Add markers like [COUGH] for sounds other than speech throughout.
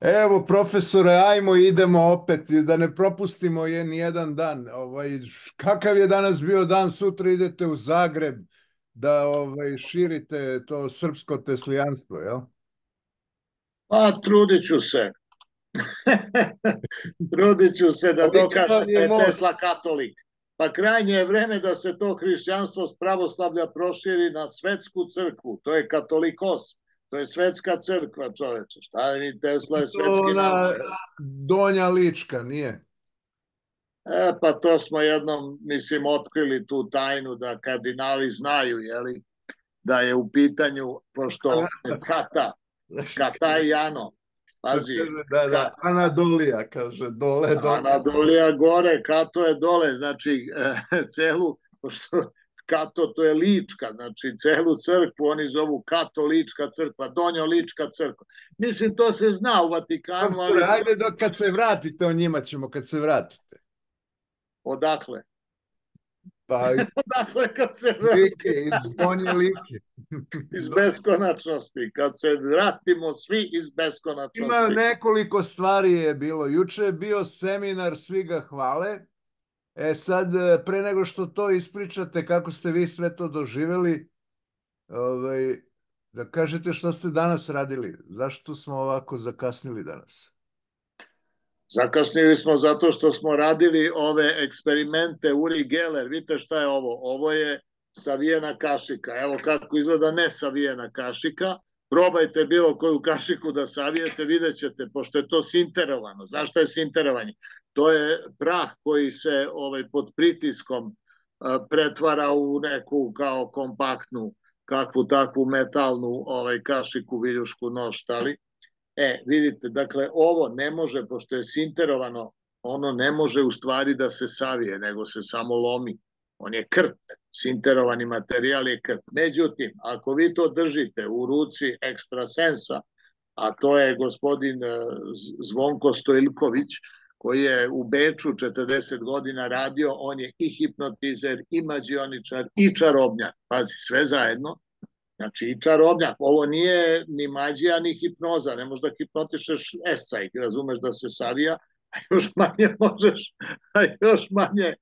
Evo, profesore, ajmo, idemo opet, da ne propustimo je ni jedan dan. Ovaj, kakav je danas bio dan, sutra idete u Zagreb da ovaj, širite to srpsko teslijanstvo, jel? Pa, trudit ću se. [LAUGHS] trudit ću se da dokažem da je Tesla katolik. Pa krajnje je vreme da se to hrišćanstvo s pravoslavlja proširi na svetsku crkvu. To je katolikos. To je svetska crkva, čoveče. Šta je mi Tesla je svetski Ona Donja Lička, nije? E, pa to smo jednom, mislim, otkrili tu tajnu da kardinali znaju, jeli, da je u pitanju, pošto kata, kata i Jano, pazi. Da, da, Anadolija, kaže, dole, dole. Anadolija gore, kato je dole, znači, [LAUGHS] celu, pošto Kato, to je Lička, znači celu crkvu oni zovu Katolička crkva, Donjo Lička crkva. Mislim, to se zna u Vatikanu. Ali... Ajde, dok kad se vratite, o njima ćemo kad se vratite. Odakle? Pa, [LAUGHS] Odakle kad se vratite? Iz Donje Like. [LAUGHS] iz beskonačnosti. Kad se vratimo svi iz beskonačnosti. Ima nekoliko stvari je bilo. Juče je bio seminar, svi ga hvale E sad, e, pre nego što to ispričate, kako ste vi sve to doživeli, ovaj, da kažete što ste danas radili. Zašto smo ovako zakasnili danas? Zakasnili smo zato što smo radili ove eksperimente Uri Geller. Vidite šta je ovo? Ovo je savijena kašika. Evo kako izgleda ne savijena kašika. Probajte bilo koju kašiku da savijete, vidjet ćete, pošto je to sinterovano. Zašto je sinterovanje? To je prah koji se ovaj pod pritiskom pretvara u neku kao kompaktnu kakvu takvu metalnu ovaj kašiku, viljušku, noštali. E, vidite, dakle, ovo ne može, pošto je sinterovano, ono ne može u stvari da se savije, nego se samo lomi. On je krt, sinterovani materijal je krt. Međutim, ako vi to držite u ruci ekstrasensa, a to je gospodin Zvonko Stojilković, koji je u Beču 40 godina radio, on je i hipnotizer, i mađioničar, i čarobnjak. Pazi, sve zajedno. Znači, i čarobnjak. Ovo nije ni mađija, ni hipnoza. Ne možda hipnotišeš escajk, razumeš da se savija, a još manje možeš, a još manje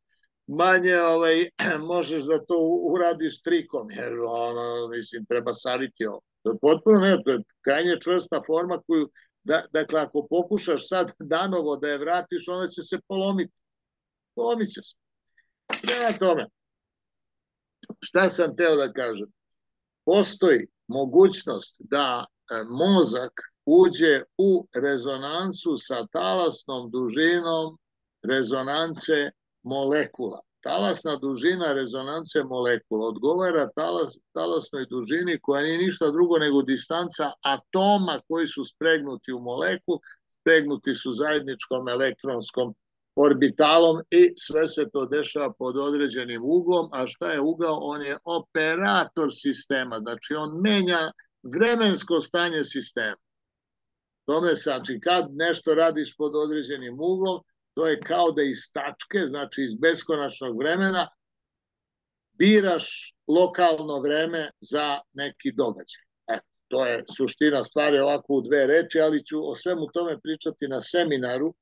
manje ovaj, [CLEARS THROAT] možeš da to uradiš trikom, jer ono, mislim, treba saviti ovo. To je potpuno ne, to je krajnje čvrsta forma koju Da, dakle, ako pokušaš sad [LAUGHS] danovo da je vratiš, ona će se polomiti. Polomit će se. Prema tome, šta sam teo da kažem? Postoji mogućnost da e, mozak uđe u rezonancu sa talasnom dužinom rezonance molekula talasna dužina rezonance molekula odgovara talas, talasnoj dužini koja nije ništa drugo nego distanca atoma koji su spregnuti u molekul, spregnuti su zajedničkom elektronskom orbitalom i sve se to dešava pod određenim uglom, a šta je ugao? On je operator sistema, znači on menja vremensko stanje sistema. Tome znači kad nešto radiš pod određenim uglom, to je kao da iz tačke, znači iz beskonačnog vremena, biraš lokalno vreme za neki događaj. Eto, to je suština stvari ovako u dve reči, ali ću o svemu tome pričati na seminaru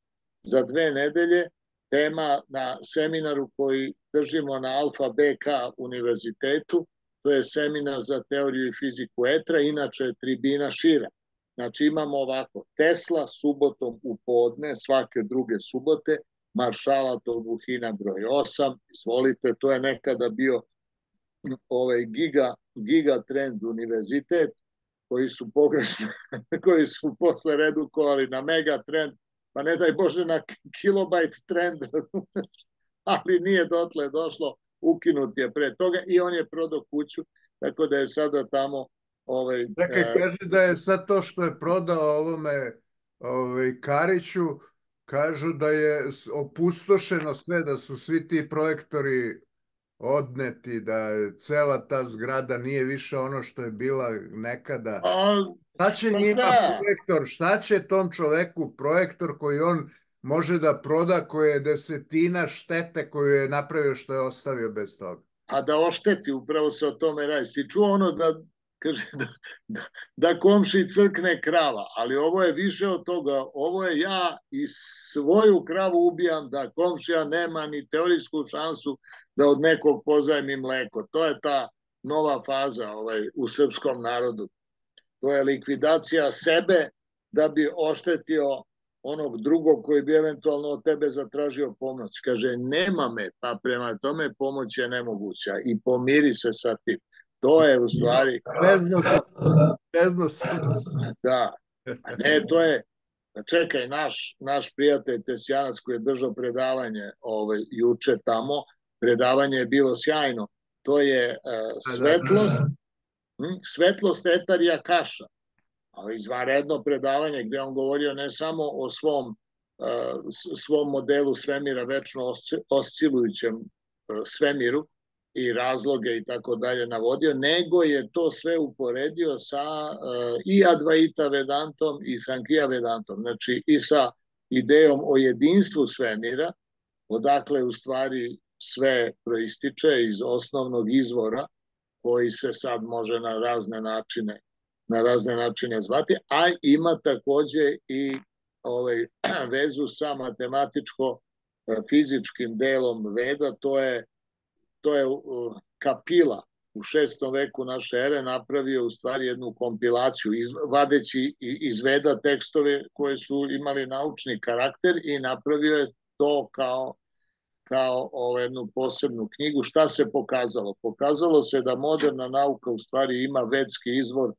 za dve nedelje. Tema na seminaru koji držimo na Alfa BK univerzitetu, to je seminar za teoriju i fiziku etra, inače je tribina šira. Znači imamo ovako, Tesla subotom u podne, svake druge subote, Maršala Tolbuhina broj 8, izvolite, to je nekada bio ovaj giga, giga trend univerzitet, koji su pogrešno, [LAUGHS] koji su posle redukovali na mega trend, pa ne daj Bože na kilobajt trend, ali nije dotle došlo, ukinut je pre toga i on je prodao kuću, tako da je sada tamo Ovaj, dakle, e... kaže da je sad to što je prodao ovome ovaj, Kariću, kažu da je opustošeno sve, da su svi ti projektori odneti, da je cela ta zgrada nije više ono što je bila nekada. A, šta će pa njima da. projektor, šta će tom čoveku projektor koji on može da proda, koji je desetina štete koju je napravio što je ostavio bez toga? A da ošteti, upravo se o tome radi. Si čuo ono da kaže [LAUGHS] da, da, da komši crkne krava, ali ovo je više od toga, ovo je ja i svoju kravu ubijam da komšija nema ni teorijsku šansu da od nekog pozajmi mleko. To je ta nova faza ovaj, u srpskom narodu. To je likvidacija sebe da bi oštetio onog drugog koji bi eventualno od tebe zatražio pomoć. Kaže, nema me, pa prema tome pomoć je nemoguća i pomiri se sa tim. To je u stvari... Vezno se. Vezno se. Da. Ne, to je... Čekaj, naš, naš prijatelj Tesjanac koji je držao predavanje ovaj, juče tamo, predavanje je bilo sjajno. To je uh, svetlost, hm, svetlost etarija kaša. Ali izvanredno predavanje gde on govorio ne samo o svom uh, svom modelu svemira večno oscilujućem uh, svemiru, i razloge i tako dalje navodio, nego je to sve uporedio sa uh, i Advaita Vedantom i Sankija Vedantom, znači i sa idejom o jedinstvu svemira, odakle u stvari sve proističe iz osnovnog izvora koji se sad može na razne načine na razne načine zvati, a ima takođe i ovaj, [CLEARS THROAT] vezu sa matematičko fizičkim delom veda, to je to je Kapila u šestom veku naše ere napravio u stvari jednu kompilaciju, iz, vadeći iz veda tekstove koje su imali naučni karakter i napravio je to kao kao o, jednu posebnu knjigu. Šta se pokazalo? Pokazalo se da moderna nauka u stvari ima vedski izvor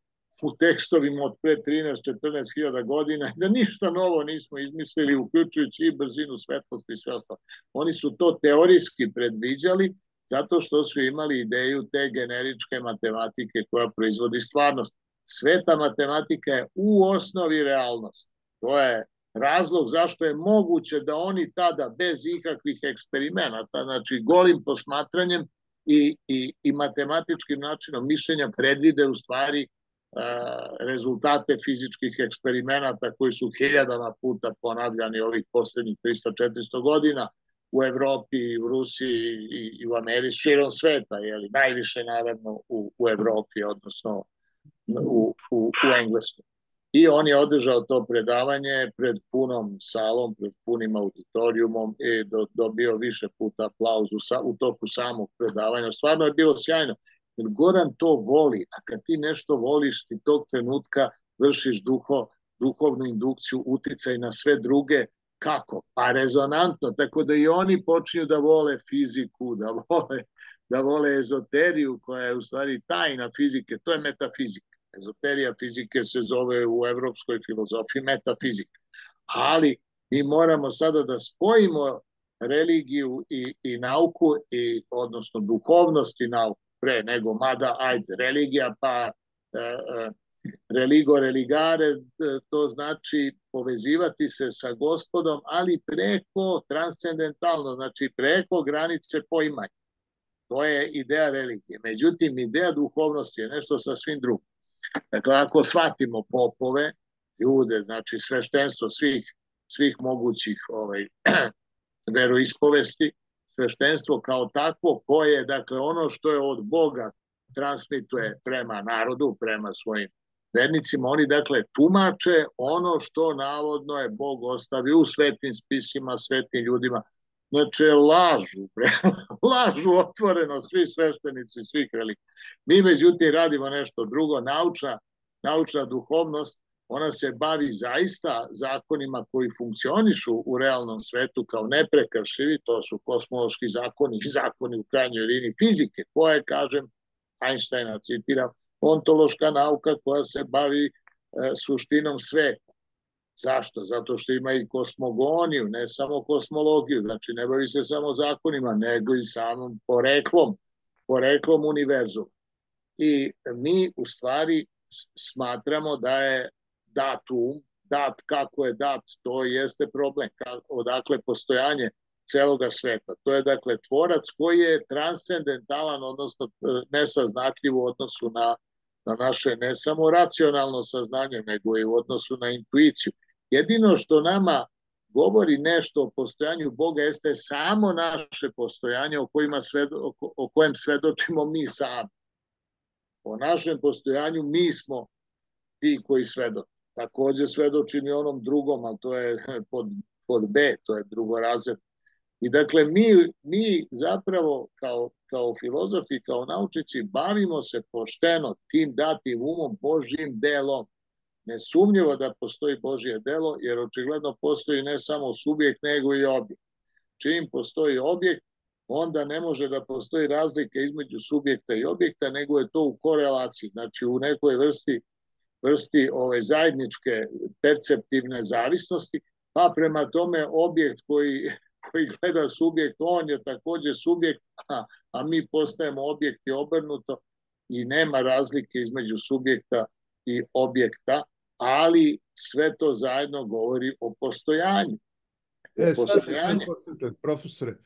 u tekstovima od pre 13-14 hiljada godina, [LAUGHS] da ništa novo nismo izmislili, uključujući i brzinu svetlosti i sve ostalo. Oni su to teorijski predviđali, zato što su imali ideju te generičke matematike koja proizvodi stvarnost. Sveta matematika je u osnovi realnost. To je razlog zašto je moguće da oni tada bez ikakvih eksperimenata, znači golim posmatranjem i, i, i matematičkim načinom mišljenja predvide u stvari a, rezultate fizičkih eksperimenata koji su hiljadama puta ponavljani ovih poslednjih 300-400 godina, u Evropi, u Rusiji i, i u Americi, širom sveta, jeli, najviše naravno u, u Evropi, odnosno u, u, u Engleskoj. I on je održao to predavanje pred punom salom, pred punim auditorijumom i do, dobio više puta aplauzu sa, u toku samog predavanja. Stvarno je bilo sjajno. Jer Goran to voli, a kad ti nešto voliš, ti tog trenutka vršiš duho, duhovnu indukciju, uticaj na sve druge, Kako? Pa rezonantno, tako da i oni počinju da vole fiziku, da vole, da vole ezoteriju koja je u stvari tajna fizike, to je metafizika. Ezoterija fizike se zove u evropskoj filozofiji metafizika. Ali mi moramo sada da spojimo religiju i, i nauku, i, odnosno duhovnost i nauku pre nego, mada, ajde, religija pa e, e, religo religare, to znači povezivati se sa gospodom, ali preko transcendentalno, znači preko granice poimanja. To je ideja religije. Međutim, ideja duhovnosti je nešto sasvim drugo. Dakle, ako shvatimo popove, ljude, znači sveštenstvo svih, svih mogućih ovaj, [CLEARS THROAT] veroispovesti, sveštenstvo kao takvo koje, dakle, ono što je od Boga transmituje prema narodu, prema svojim vernicima, oni dakle tumače ono što navodno je Bog ostavio u svetim spisima, svetim ljudima. Znači, lažu, [LAUGHS] lažu otvoreno svi sveštenici svih religija. Mi međutim radimo nešto drugo, naučna, naučna duhovnost, ona se bavi zaista zakonima koji funkcionišu u realnom svetu kao neprekršivi, to su kosmološki zakoni i zakoni u krajnjoj liniji fizike, koje, kažem, Einsteina citiram, ontološka nauka koja se bavi e, suštinom sveta. Zašto? Zato što ima i kosmogoniju, ne samo kosmologiju, znači ne bavi se samo zakonima, nego i samom poreklom, poreklom univerzuma. I mi u stvari smatramo da je datum, dat kako je dat, to jeste problem, odakle postojanje celoga sveta. To je dakle tvorac koji je transcendentalan, odnosno e, nesaznatljiv u odnosu na na naše ne samo racionalno saznanje, nego i u odnosu na intuiciju. Jedino što nama govori nešto o postojanju Boga jeste samo naše postojanje o, kojima sved, o, o kojem svedočimo mi sami. O našem postojanju mi smo ti koji svedoče. Takođe svedočim i onom drugom, ali to je pod, pod B, to je drugorazred. I dakle, mi, mi zapravo kao, kao filozofi, kao naučici, bavimo se pošteno tim datim umom Božjim delom. Nesumnjivo da postoji Božje delo, jer očigledno postoji ne samo subjekt, nego i objekt. Čim postoji objekt, onda ne može da postoji razlika između subjekta i objekta, nego je to u korelaciji, znači u nekoj vrsti vrsti ove zajedničke perceptivne zavisnosti, pa prema tome objekt koji, koji gleda subjekt, on je takođe subjekt, a, a mi postajemo objekt i obrnuto i nema razlike između subjekta i objekta, ali sve to zajedno govori o postojanju. E, postojanje. profesore,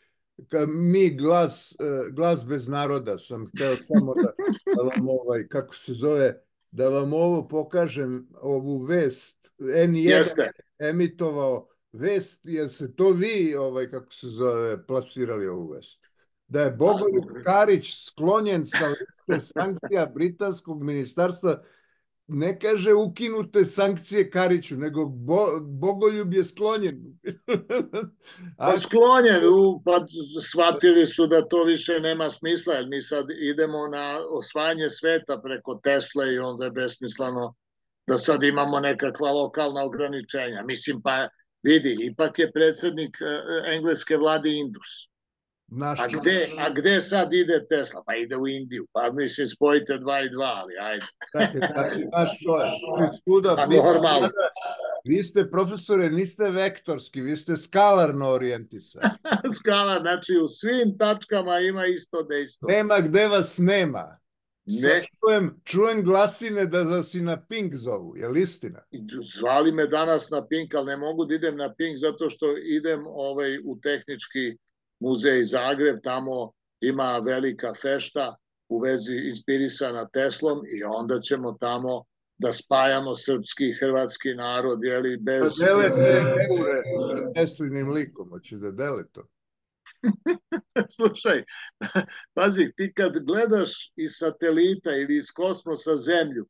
mi glas, e, glas bez naroda sam hteo samo da, da vam ovaj, kako se zove, da vam ovo pokažem, ovu vest. N1 Jeste. emitovao vest, jer se to vi, ovaj, kako se zove, plasirali ovu vest. Da je Bogoljub Karić sklonjen sa liste sankcija Britanskog ministarstva ne kaže ukinute sankcije Kariću, nego bo, Bogoljub je sklonjen. [LAUGHS] pa sklonjen, pa shvatili su da to više nema smisla, jer mi sad idemo na osvajanje sveta preko Tesle i onda je besmisleno da sad imamo nekakva lokalna ograničenja. Mislim, pa vidi, ipak je predsednik eh, engleske vlade Indus. Naš a, gde, a gde sad ide Tesla? Pa ide u Indiju. Pa mislim, spojite dva i dva, ali ajde. Dakle, znači, naš čovjek. Svuda, pa normalno. Vi ste, profesore, niste vektorski, vi ste skalarno orijentisani. [LAUGHS] Skalar, znači u svim tačkama ima isto dejstvo. Nema gde vas nema. Ne. čujem, čujem glasine da vas i na Pink zovu, je li istina? Zvali me danas na Pink, ali ne mogu da idem na Pink zato što idem ovaj, u tehnički muzej Zagreb, tamo ima velika fešta u vezi inspirisana Teslom i onda ćemo tamo da spajamo srpski i hrvatski narod, jeli, bez... Da delete eure sa Teslinim likom, hoće da dele to. [LAUGHS] Slušaj, pazi, ti kad gledaš iz satelita ili iz kosmosa zemlju,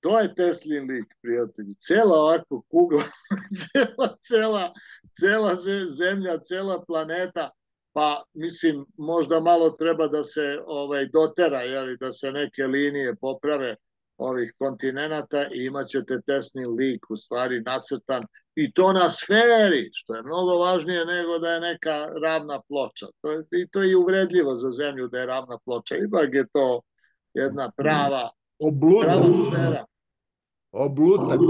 to je Teslin lik, prijatelji. Cela ovako kugla, [LAUGHS] cela, cela, cela zemlja, cela planeta, pa mislim možda malo treba da se ovaj dotera jeli, da se neke linije poprave ovih kontinenata i imaćete tesni lik u stvari nacrtan i to na sferi što je mnogo važnije nego da je neka ravna ploča to je, i to je uvredljivo za zemlju da je ravna ploča ipak je to jedna prava oblutak prava sfera oblutak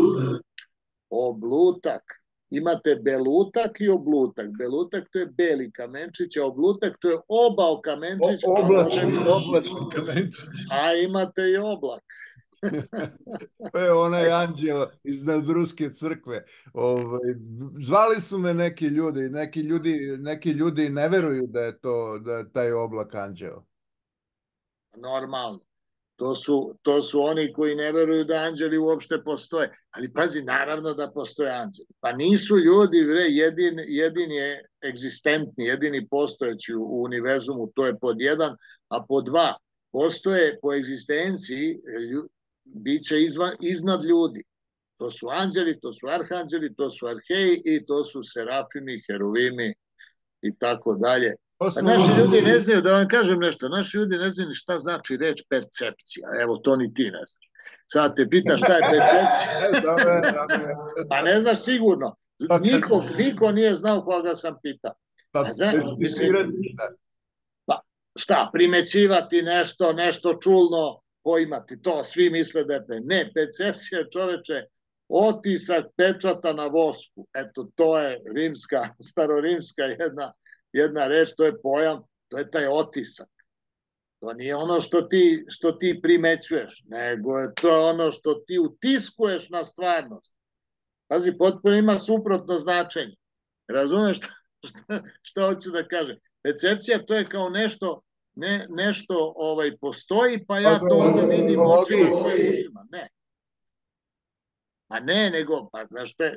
oblutak imate belutak i oblutak. Belutak to je beli kamenčić, a oblutak to je obal kamenčić. O, oblačni, oblačni kamenčić. A imate i oblak. [LAUGHS] to je onaj anđeo iznad ruske crkve. Ovaj, zvali su me neki ljudi, neki ljudi, neki ljudi ne veruju da je to da je taj oblak anđeo. Normalno. To su, to su oni koji ne veruju da anđeli uopšte postoje. Ali pazi, naravno da postoje anđeli. Pa nisu ljudi vre, jedin, jedini je egzistentni, jedini postojeći u univerzumu, to je pod jedan, a pod dva, postoje po egzistenciji biće izvan, iznad ljudi. To su anđeli, to su arhanđeli, to su arheji i to su serafimi, heruvimi i tako dalje. Pa naši ljudi ne znaju, da vam kažem nešto, naši ljudi ne znaju ni šta znači reč percepcija. Evo, to ni ti ne znaš. Sad te pita šta je percepcija. [LAUGHS] pa ne znaš sigurno. Pa niko, niko nije znao koga sam pitao. Pa, mislim, pa, šta, primećivati nešto, nešto čulno, poimati to, svi misle da je ne, percepcija čoveče, otisak pečata na vosku, eto to je rimska, [LAUGHS] starorimska jedna jedna reč, to je pojam, to je taj otisak. To nije ono što ti, što ti primećuješ, nego je to ono što ti utiskuješ na stvarnost. Pazi, potpuno ima suprotno značenje. Razumeš šta, [LAUGHS] šta, šta hoću da kažem? Percepcija to je kao nešto, ne, nešto ovaj postoji, pa ja to onda vidim očima, tvojim ušima. Ne. Pa ne, nego, pa znaš šta,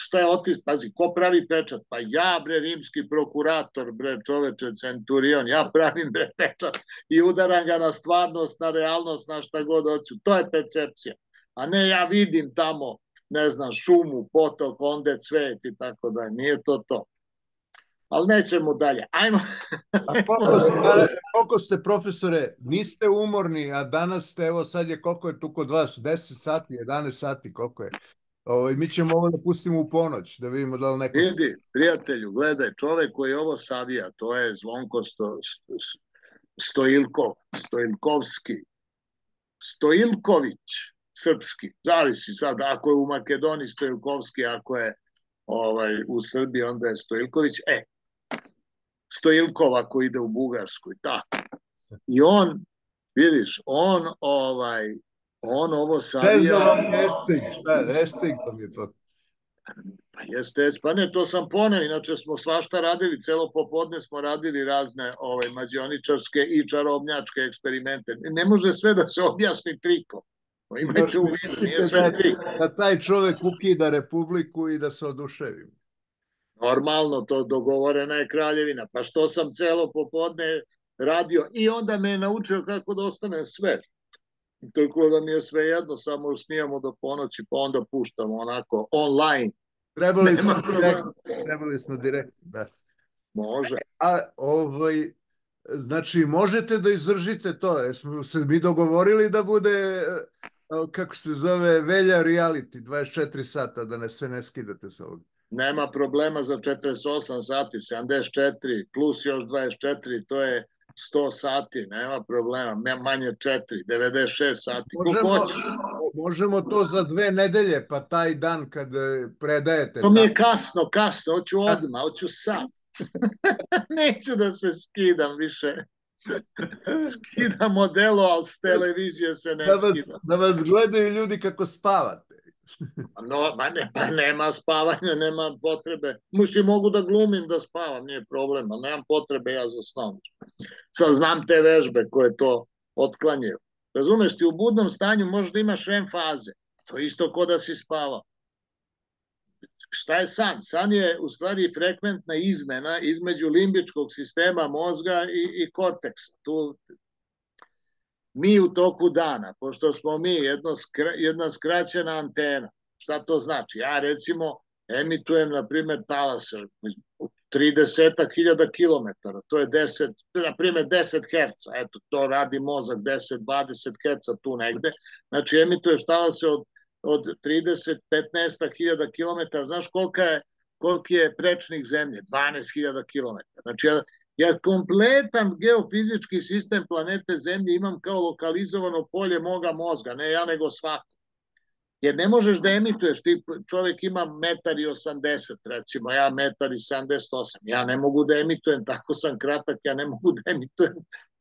šta je otis, pazi, ko pravi pečat? Pa ja, bre, rimski prokurator, bre, čoveče, centurion, ja pravim, bre, pečat i udaram ga na stvarnost, na realnost, na šta god hoću. To je percepcija. A ne, ja vidim tamo, ne znam, šumu, potok, onde cvet i tako da, nije to to ali nećemo dalje. Ajmo. a koliko, ste, koliko ste, profesore, niste umorni, a danas ste, evo sad je, koliko je tu kod vas, 10 sati, 11 sati, koliko je? Ovo, ovaj, mi ćemo ovo da pustimo u ponoć, da vidimo da li neko... Vidi, prijatelju, gledaj, čovek koji ovo savija, to je Zvonko Sto, Stojilkov, Stojilkovski, Stojilković, srpski, zavisi sad, ako je u Makedoniji Stojilkovski, ako je ovaj, u Srbiji, onda je Stojilković. E, Stojilkova koji ide u Bugarsku i tako. I on, vidiš, on ovaj, on ovo savija... Ne znam vam Esig, šta, Esig vam je to. Pa jeste, pa ne, to sam poneo, inače smo svašta radili, celo popodne smo radili razne ovaj, mađioničarske i čarobnjačke eksperimente. Ne može sve da se objasni trikom. Imajte u vidu, nije sve da, trik. Da taj čovek ukida republiku i da se oduševim. Normalno, to dogovorena je kraljevina. Pa što sam celo popodne radio i onda me je naučio kako da ostane sve. Tako da mi je sve jedno, samo snijamo do ponoći, pa onda puštamo onako online. Trebali smo direkt, trebali smo direkt, da. Može. A ovaj, znači, možete da izdržite to, jesmo se mi dogovorili da bude, kako se zove, velja reality, 24 sata, da ne se ne skidate sa ovog nema problema za 48 sati, 74 plus još 24, to je 100 sati, nema problema, manje 4, 96 sati, možemo, možemo to za dve nedelje, pa taj dan kad e, predajete. To mi je kasno, kasno, hoću odmah, hoću sad. [LAUGHS] Neću da se skidam više. Skidam modelo, ali s televizije se ne da vas, skidam. Da vas gledaju ljudi kako spavate. No, ma ne, pa nema spavanja, nema potrebe. Muši mogu da glumim da spavam, nije problem, ali nemam potrebe ja za snom. Sad znam te vežbe koje to otklanjaju. Razumeš, ti u budnom stanju možeš da imaš REM faze. To je isto ko da si spavao. Šta je san? San je u stvari frekventna izmena između limbičkog sistema mozga i, i korteksa. Tu mi u toku dana, pošto smo mi jedno skra, jedna skraćena antena, šta to znači? Ja recimo emitujem, na primjer, talase 30.000 km, to je 10, na primjer 10 Hz, eto, to radi mozak 10-20 Hz tu negde, znači emituješ talase od, od 30-15.000 km, znaš kolika je, koliki je prečnik zemlje? 12.000 km. Znači, ja kompletan geofizički sistem planete Zemlje imam kao lokalizovano polje moga mozga, ne ja nego svako. Jer ne možeš da emituješ, ti čovjek ima metar i 80, recimo, ja metar i 78, ja ne mogu da emitujem, tako sam kratak, ja ne mogu da emitujem,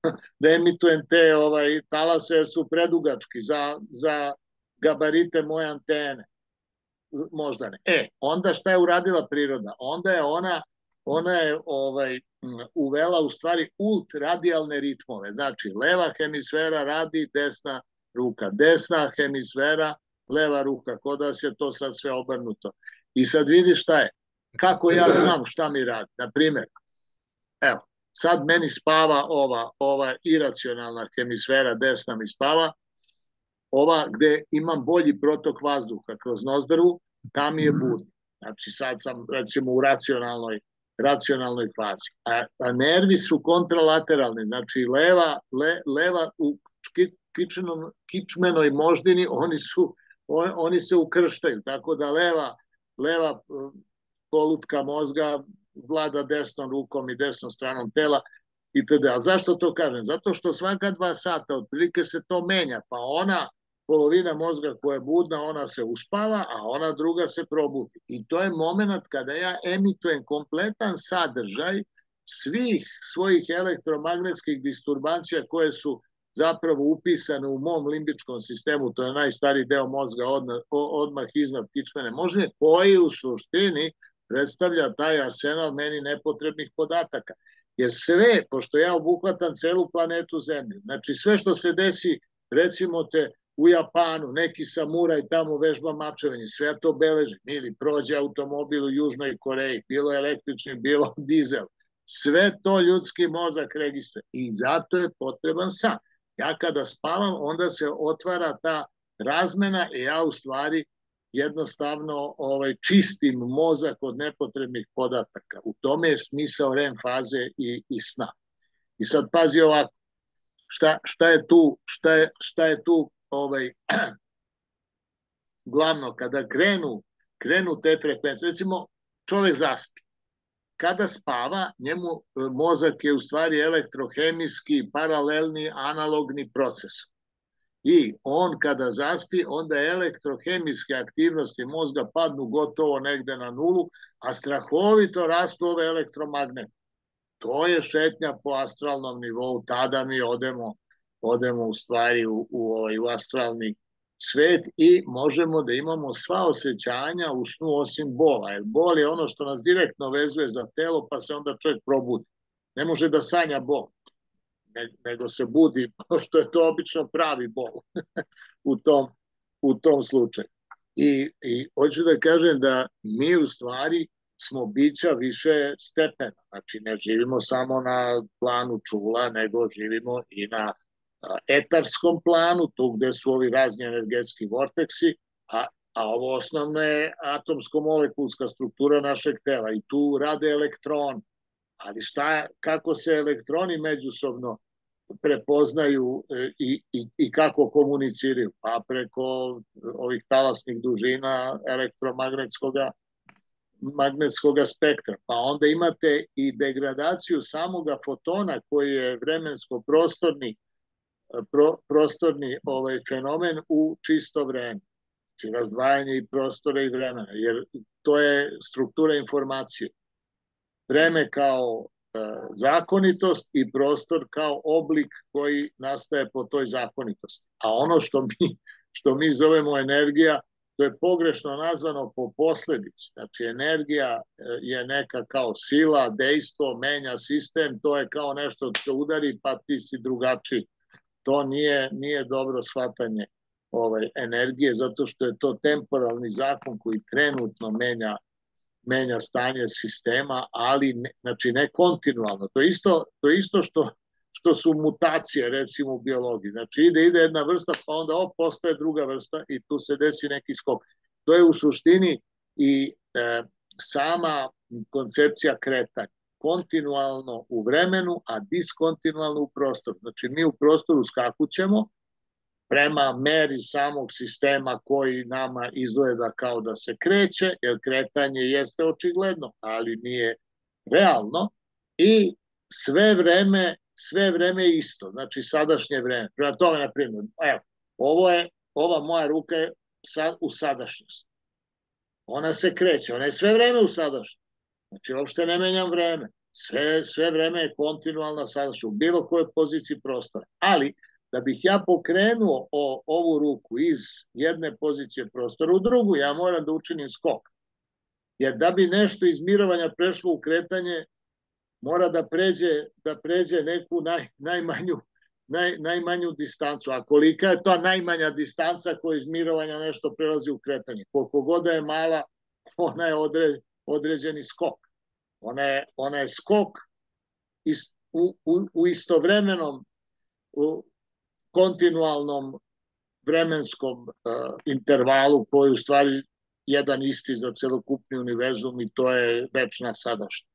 [LAUGHS] da emitujem te ovaj, talase, jer su predugački za, za gabarite moje antene, možda ne. E, onda šta je uradila priroda? Onda je ona ona je ovaj uvela u stvari ult radijalne ritmove. Znači, leva hemisfera radi, desna ruka. Desna hemisfera, leva ruka. Kod da se to sad sve obrnuto. I sad vidi šta je. Kako ja znam šta mi radi. Na primjer, evo, sad meni spava ova, ova iracionalna hemisfera, desna mi spava, ova gde imam bolji protok vazduha kroz nozdrvu, tam je budno. Znači sad sam recimo u racionalnoj racionalnoj fazi. A, a nervi su kontralateralni, znači leva, le, leva u kičmenom, kičmenoj moždini, oni, su, on, oni se ukrštaju, tako da leva, leva polutka mozga vlada desnom rukom i desnom stranom tela itd. A zašto to kažem? Zato što svaka dva sata otprilike se to menja, pa ona polovina mozga koja je budna, ona se uspava, a ona druga se probudi. I to je moment kada ja emitujem kompletan sadržaj svih svojih elektromagnetskih disturbancija koje su zapravo upisane u mom limbičkom sistemu, to je najstariji deo mozga odmah, iznad kičmene možne, koji u suštini predstavlja taj arsenal meni nepotrebnih podataka. Jer sve, pošto ja obuhvatam celu planetu Zemlju, znači sve što se desi, recimo te u Japanu, neki samuraj tamo vežba mačevanje, sve to beleži. Ili prođe automobil u Južnoj Koreji, bilo električni, bilo [LAUGHS] dizel. Sve to ljudski mozak registruje i zato je potreban san. Ja kada spavam, onda se otvara ta razmena i ja u stvari jednostavno ovaj, čistim mozak od nepotrebnih podataka. U tome je smisao REM faze i, i sna. I sad pazi ovako, šta, šta je tu, šta je, šta je tu ovaj, [CLEARS THROAT] glavno, kada krenu, krenu te frekvencije, recimo čovek zaspi, kada spava, njemu e, mozak je u stvari elektrohemijski, paralelni, analogni proces. I on kada zaspi, onda elektrohemijske aktivnosti mozga padnu gotovo negde na nulu, a strahovito rastu ove elektromagnete. To je šetnja po astralnom nivou, tada mi odemo, odemo u stvari u, u, ovaj, u astralni svet i možemo da imamo sva osjećanja u snu osim bola. Jer bol je ono što nas direktno vezuje za telo, pa se onda čovjek probudi. Ne može da sanja bol nego se budi, [LAUGHS] što je to obično pravi bol [LAUGHS] u, tom, u tom slučaju. I, I hoću da kažem da mi u stvari smo bića više stepena. Znači ne živimo samo na planu čula, nego živimo i na etarskom planu, tu gde su ovi razni energetski vorteksi, a, a ovo osnovno je atomsko-molekulska struktura našeg tela i tu rade elektroni. Ali šta, kako se elektroni međusobno prepoznaju e, i, i, i kako komuniciraju? Pa preko ovih talasnih dužina elektromagnetskog magnetskog spektra. Pa onda imate i degradaciju samoga fotona koji je vremensko-prostorni pro, prostorni ovaj fenomen u čisto vreme. Znači razdvajanje i prostora i vremena, jer to je struktura informacije. Vreme kao e, zakonitost i prostor kao oblik koji nastaje po toj zakonitosti. A ono što mi, što mi zovemo energija, to je pogrešno nazvano po posledici. Znači, energija e, je neka kao sila, dejstvo, menja sistem, to je kao nešto što udari, pa ti si drugačiji. To nije, nije dobro shvatanje ovaj, energije, zato što je to temporalni zakon koji trenutno menja menja stanje sistema, ali ne, znači ne kontinualno. To je isto, to je isto što, što su mutacije, recimo u biologiji. Znači ide, ide jedna vrsta, pa onda op, postaje druga vrsta i tu se desi neki skok. To je u suštini i e, sama koncepcija kretanja. Kontinualno u vremenu, a diskontinualno u prostoru. Znači mi u prostoru skakućemo, prema meri samog sistema koji nama izgleda kao da se kreće, jer kretanje jeste očigledno, ali nije realno i sve vreme sve vreme isto, znači sadašnje vreme. Prema tome, na primjer, evo, ovo je, ova moja ruka je sad, u sadašnjosti. Ona se kreće, ona je sve vreme u sadašnjosti. Znači, uopšte ne menjam vreme. Sve, sve vreme je kontinualna sadašnjost, u bilo kojoj poziciji prostora. Ali, da bih ja pokrenuo o, ovu ruku iz jedne pozicije prostora u drugu, ja moram da učinim skok. Jer da bi nešto iz mirovanja prešlo u kretanje, mora da pređe, da pređe neku naj, najmanju, naj, najmanju distancu. A kolika je to najmanja distanca koja iz mirovanja nešto prelazi u kretanje? Koliko god da je mala, ona je odre, određeni skok. Ona je, ona je skok is, u, u, u istovremenom u, kontinualnom vremenskom uh, intervalu koji u stvari jedan isti za celokupni univerzum i to je večna sadašnja.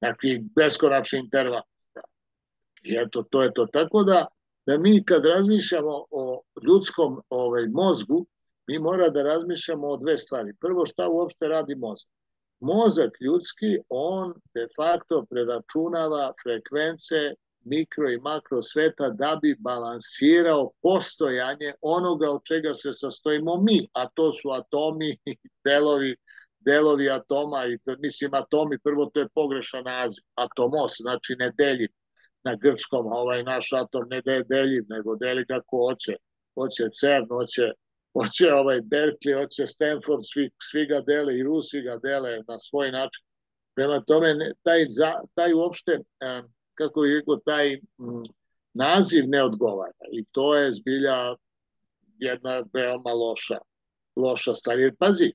Dakle, beskoračni interval. I eto, to je to. Tako da, da mi kad razmišljamo o ljudskom ovaj, mozgu, mi mora da razmišljamo o dve stvari. Prvo, šta uopšte radi mozak? Mozak ljudski, on de facto preračunava frekvence mikro i makro sveta da bi balansirao postojanje onoga od čega se sastojimo mi, a to su atomi, [LAUGHS] delovi, delovi atoma i to, mislim atomi, prvo to je pogrešan naziv, atomos, znači ne deljiv na grčkom, ovaj naš atom ne de, deljiv, nego deli kako hoće, hoće CERN, hoće, hoće ovaj Berkeley, hoće Stanford, svi, svi ga dele i Rusi ga dele na svoj način. Prema tome, taj, taj uopšte kako je rekao, taj m, naziv ne odgovara. I to je zbilja jedna veoma loša, loša stvar. Jer pazi,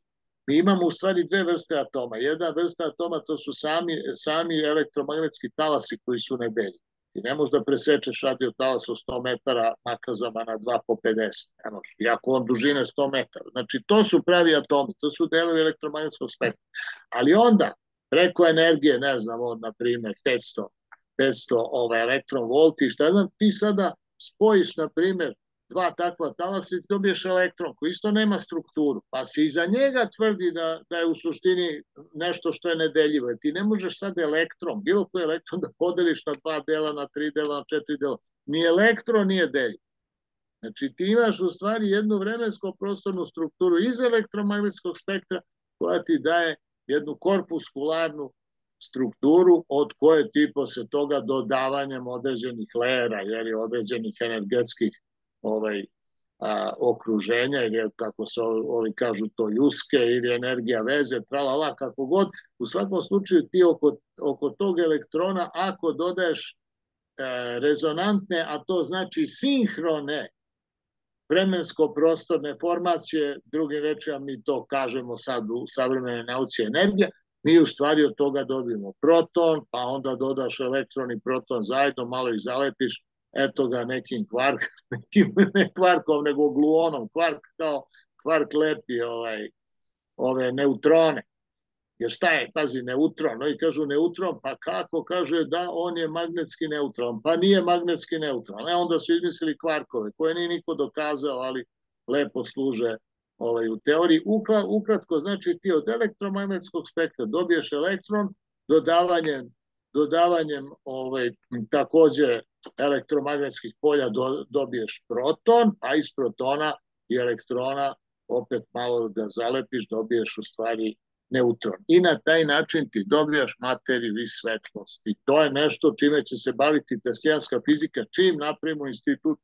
mi imamo u stvari dve vrste atoma. Jedna vrsta atoma to su sami, sami elektromagnetski talasi koji su nedelji. Ti ne možeš da presečeš radio talas od 100 metara makazama na 2 po 50. Ne možeš, iako on dužine 100 metara. Znači, to su pravi atomi, to su delovi elektromagnetskog spektra. Ali onda, preko energije, ne znam, od, na primjer, 500, 500 ovaj, elektron volti, šta znam, ti sada spojiš, na primjer, dva takva talasa i dobiješ elektron koji isto nema strukturu, pa se iza njega tvrdi da, da je u suštini nešto što je nedeljivo. Ti ne možeš sad elektron, bilo koji elektron da podeliš na dva dela, na tri dela, na četiri dela. Ni elektron nije deljiv. Znači ti imaš u stvari jednu vremensko prostornu strukturu iz elektromagnetskog spektra koja ti daje jednu korpuskularnu strukturu od koje ti posle toga dodavanjem određenih lera, jer određenih energetskih ovaj, a, okruženja ili kako se ovi kažu to juske ili energija veze, tralala, kako god. U svakom slučaju ti oko, oko tog elektrona ako dodaješ e, rezonantne, a to znači sinhrone vremensko-prostorne formacije, drugim rečima mi to kažemo sad u savremenoj nauci energija, mi u stvari od toga dobijemo proton, pa onda dodaš elektron i proton zajedno, malo ih zalepiš, eto ga nekim kvark, [LAUGHS] nekim, ne kvarkom, nego gluonom, kvark kao kvark lepi ovaj, ove neutrone. Jer šta je, pazi, neutron, no i kažu neutron, pa kako, kaže da on je magnetski neutron, pa nije magnetski neutron. E onda su izmislili kvarkove, koje nije niko dokazao, ali lepo služe ovaj, u teoriji. Ukla, ukratko, znači ti od elektromagnetskog spektra dobiješ elektron, dodavanjem, dodavanjem ovaj, takođe elektromagnetskih polja do, dobiješ proton, a iz protona i elektrona opet malo da zalepiš, dobiješ u stvari neutron. I na taj način ti dobijaš materiju i svetlost. I to je nešto čime će se baviti testijanska fizika, čim napravimo institut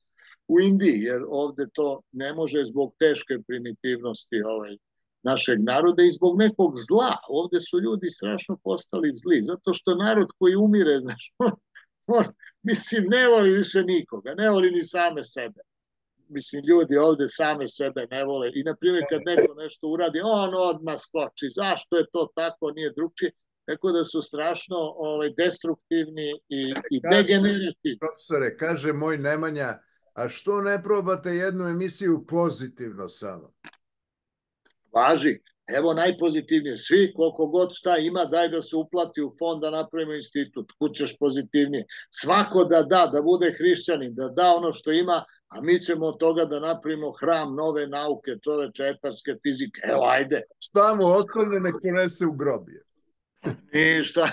u Indiji, jer ovde to ne može zbog teške primitivnosti ovaj, našeg naroda i zbog nekog zla. Ovde su ljudi strašno postali zli, zato što narod koji umire, [LAUGHS] znaš, on, mislim, ne voli više nikoga, ne voli ni same sebe. Mislim, ljudi ovde same sebe ne vole i, na primjer, kad neko nešto uradi, on odmah skoči. Zašto je to tako, nije drugčije? Tako da su strašno ovaj, destruktivni i, i degenerativni. Profesore, kaže moj Nemanja, a što ne probate jednu emisiju pozitivno samo? Važi. Evo najpozitivnije. Svi, koliko god šta ima, daj da se uplati u fond da napravimo institut. Kućeš pozitivnije. Svako da da, da bude hrišćanin, da da ono što ima, a mi ćemo od toga da napravimo hram nove nauke, čoveče, etarske fizike. Evo, ajde. Šta mu otklone, nek ponese u grobije. Ništa.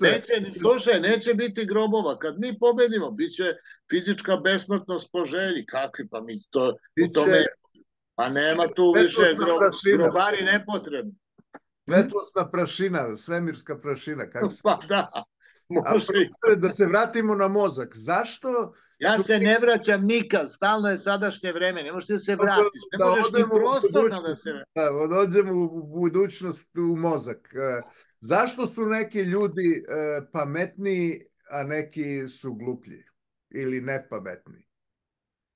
neće, slušaj, neće biti grobova. Kad mi pobedimo, bit će fizička besmrtnost po želji. Kakvi, pa mi to, Biće... u tome Pa nema tu više gro, grobari nepotrebni. Svetlosna prašina, svemirska prašina, kako se... [LAUGHS] Pa da, može. Da se vratimo na mozak. Zašto... Ja su... se ne vraćam nikad, stalno je sadašnje vreme, ne možeš da se vratiš, ne da možeš ni prostorno da se vratiš. Da, odemo u budućnost, u mozak. E, zašto su neki ljudi e, pametniji, a neki su gluplji ili nepametni?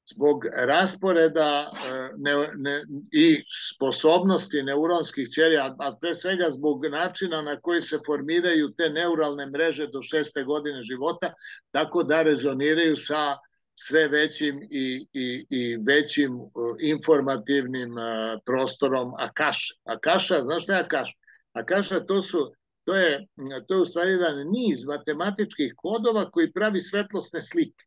Zbog rasporeda e, ne, ne, i sposobnosti neuronskih ćelija, a pre svega zbog načina na koji se formiraju te neuralne mreže do šeste godine života, tako da rezoniraju sa sve većim i, i, i većim e, informativnim e, prostorom Akaša. Akaša, znaš šta je Akaša? Akaša to su to je, to je u stvari jedan niz matematičkih kodova koji pravi svetlosne slike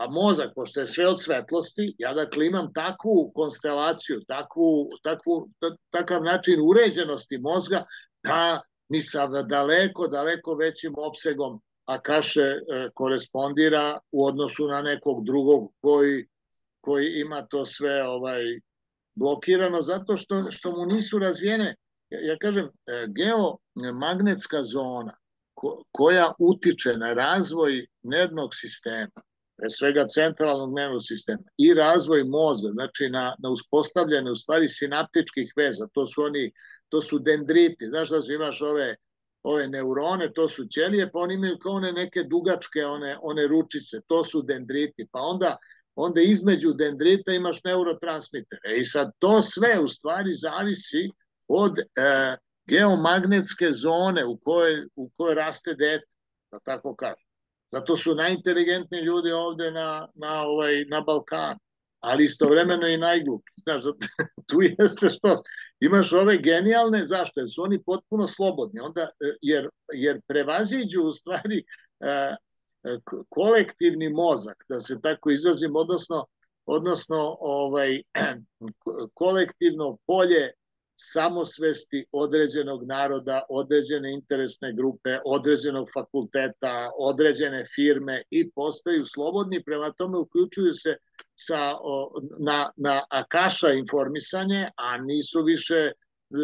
a mozak, pošto je sve od svetlosti, ja dakle imam takvu konstelaciju, takvu, takvu, takav način uređenosti mozga da mi sa daleko, daleko većim opsegom Akaše e, korespondira u odnosu na nekog drugog koji, koji ima to sve ovaj blokirano zato što, što mu nisu razvijene, ja, ja kažem, e, geomagnetska zona ko, koja utiče na razvoj nervnog sistema pre svega centralnog nervnog sistema i razvoj mozga, znači na, na uspostavljene u stvari sinaptičkih veza, to su oni, to su dendriti, znaš da su imaš ove, ove neurone, to su ćelije, pa oni imaju kao one neke dugačke, one, one ručice, to su dendriti, pa onda onda između dendrita imaš neurotransmitere. I sad to sve u stvari zavisi od e, geomagnetske zone u kojoj, u kojoj raste dete, da tako kažem. Zato su najinteligentniji ljudi ovde na, na, ovaj, na Balkanu, ali istovremeno i najglupi. Znaš, [LAUGHS] tu jeste što imaš ove genijalne, zašto? Jer su oni potpuno slobodni, onda, e, jer, jer prevaziđu u stvari e, kolektivni mozak, da se tako izrazim, odnosno, odnosno ovaj, [CLEARS THROAT] kolektivno polje samosvesti određenog naroda, određene interesne grupe, određenog fakulteta, određene firme i postaju slobodni, prema tome uključuju se sa, o, na, na akaša informisanje, a nisu više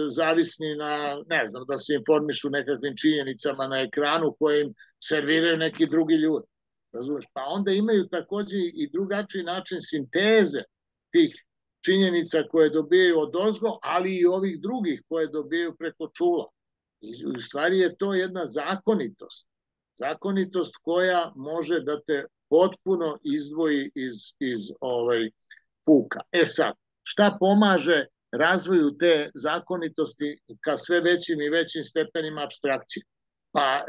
zavisni na, ne znam, da se informišu nekakvim činjenicama na ekranu koje im serviraju neki drugi ljudi. Razumeš? Pa onda imaju takođe i drugačiji način sinteze tih činjenica koje dobijaju od ozgo, ali i ovih drugih koje dobijaju preko čula. I u stvari je to jedna zakonitost. Zakonitost koja može da te potpuno izdvoji iz, iz ovaj puka. E sad, šta pomaže razvoju te zakonitosti ka sve većim i većim stepenima abstrakcije? Pa e,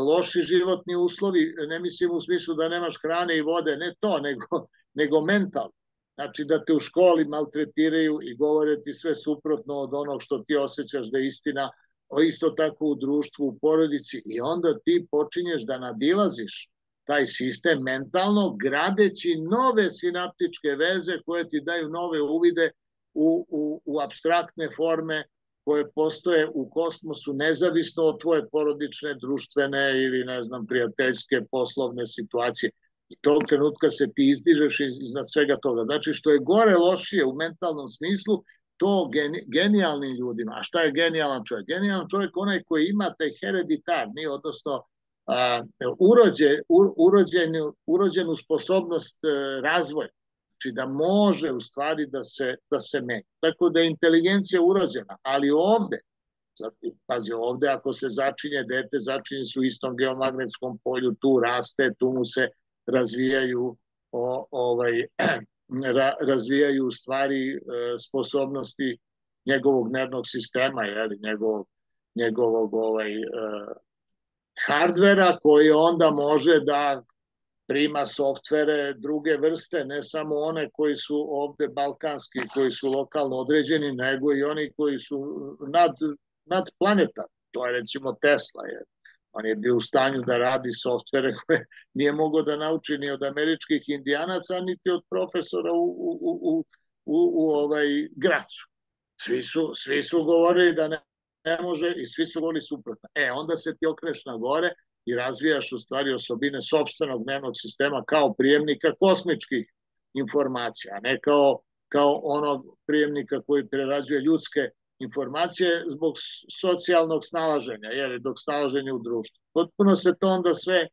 loši životni uslovi, ne mislim u smislu da nemaš hrane i vode, ne to, nego, nego mentalno. Znači da te u školi maltretiraju i govore ti sve suprotno od onog što ti osjećaš da je istina, o isto tako u društvu, u porodici i onda ti počinješ da nadilaziš taj sistem mentalno, gradeći nove sinaptičke veze koje ti daju nove uvide u, u, u abstraktne forme koje postoje u kosmosu nezavisno od tvoje porodične, društvene ili ne znam, prijateljske, poslovne situacije. I tog trenutka se ti izdižeš iznad svega toga. Znači, što je gore lošije u mentalnom smislu, to genijalnim ljudima. A šta je genijalan čovjek? Genijalan čovjek onaj koji ima taj hereditarni, odnosno a, urođe, u, urođenu, urođenu sposobnost e, razvoja. Znači da može u stvari da se, da se menja. Tako da je inteligencija urođena. Ali ovde, pazi ovde, ako se začinje dete, začinje su u istom geomagnetskom polju, tu raste, tu mu se razvijaju o, ovaj, [CLEARS THROAT] ra, razvijaju u stvari e, sposobnosti njegovog nervnog sistema, jeli, njegovog, njegovog ovaj, e, hardvera koji onda može da prima softvere druge vrste, ne samo one koji su ovde balkanski, koji su lokalno određeni, nego i oni koji su nad, nad planeta. To je recimo Tesla. Je. On je bio u stanju da radi softvere koje nije mogao da nauči ni od američkih indijanaca, niti od profesora u, u, u, u, u ovaj Gracu. Svi su, svi su govorili da ne, ne može i svi su govorili suprotno. E, onda se ti okreš na gore i razvijaš u stvari osobine sobstvenog dnevnog sistema kao prijemnika kosmičkih informacija, a ne kao, kao onog prijemnika koji prerađuje ljudske informacije zbog socijalnog snalaženja, jer dok snalaženje u društvu. Potpuno se to onda sve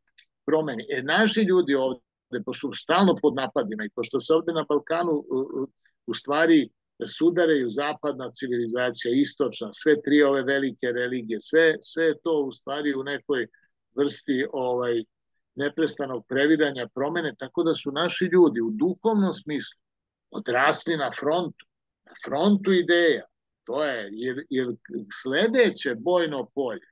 promeni. E, naši ljudi ovde, pošto stalno pod napadima i pošto se ovde na Balkanu u, u stvari sudaraju zapadna civilizacija, istočna, sve tri ove velike religije, sve, sve to u stvari u nekoj vrsti ovaj neprestanog previranja promene, tako da su naši ljudi u duhovnom smislu odrasli na frontu, na frontu ideja, To je, jer, jer sledeće bojno polje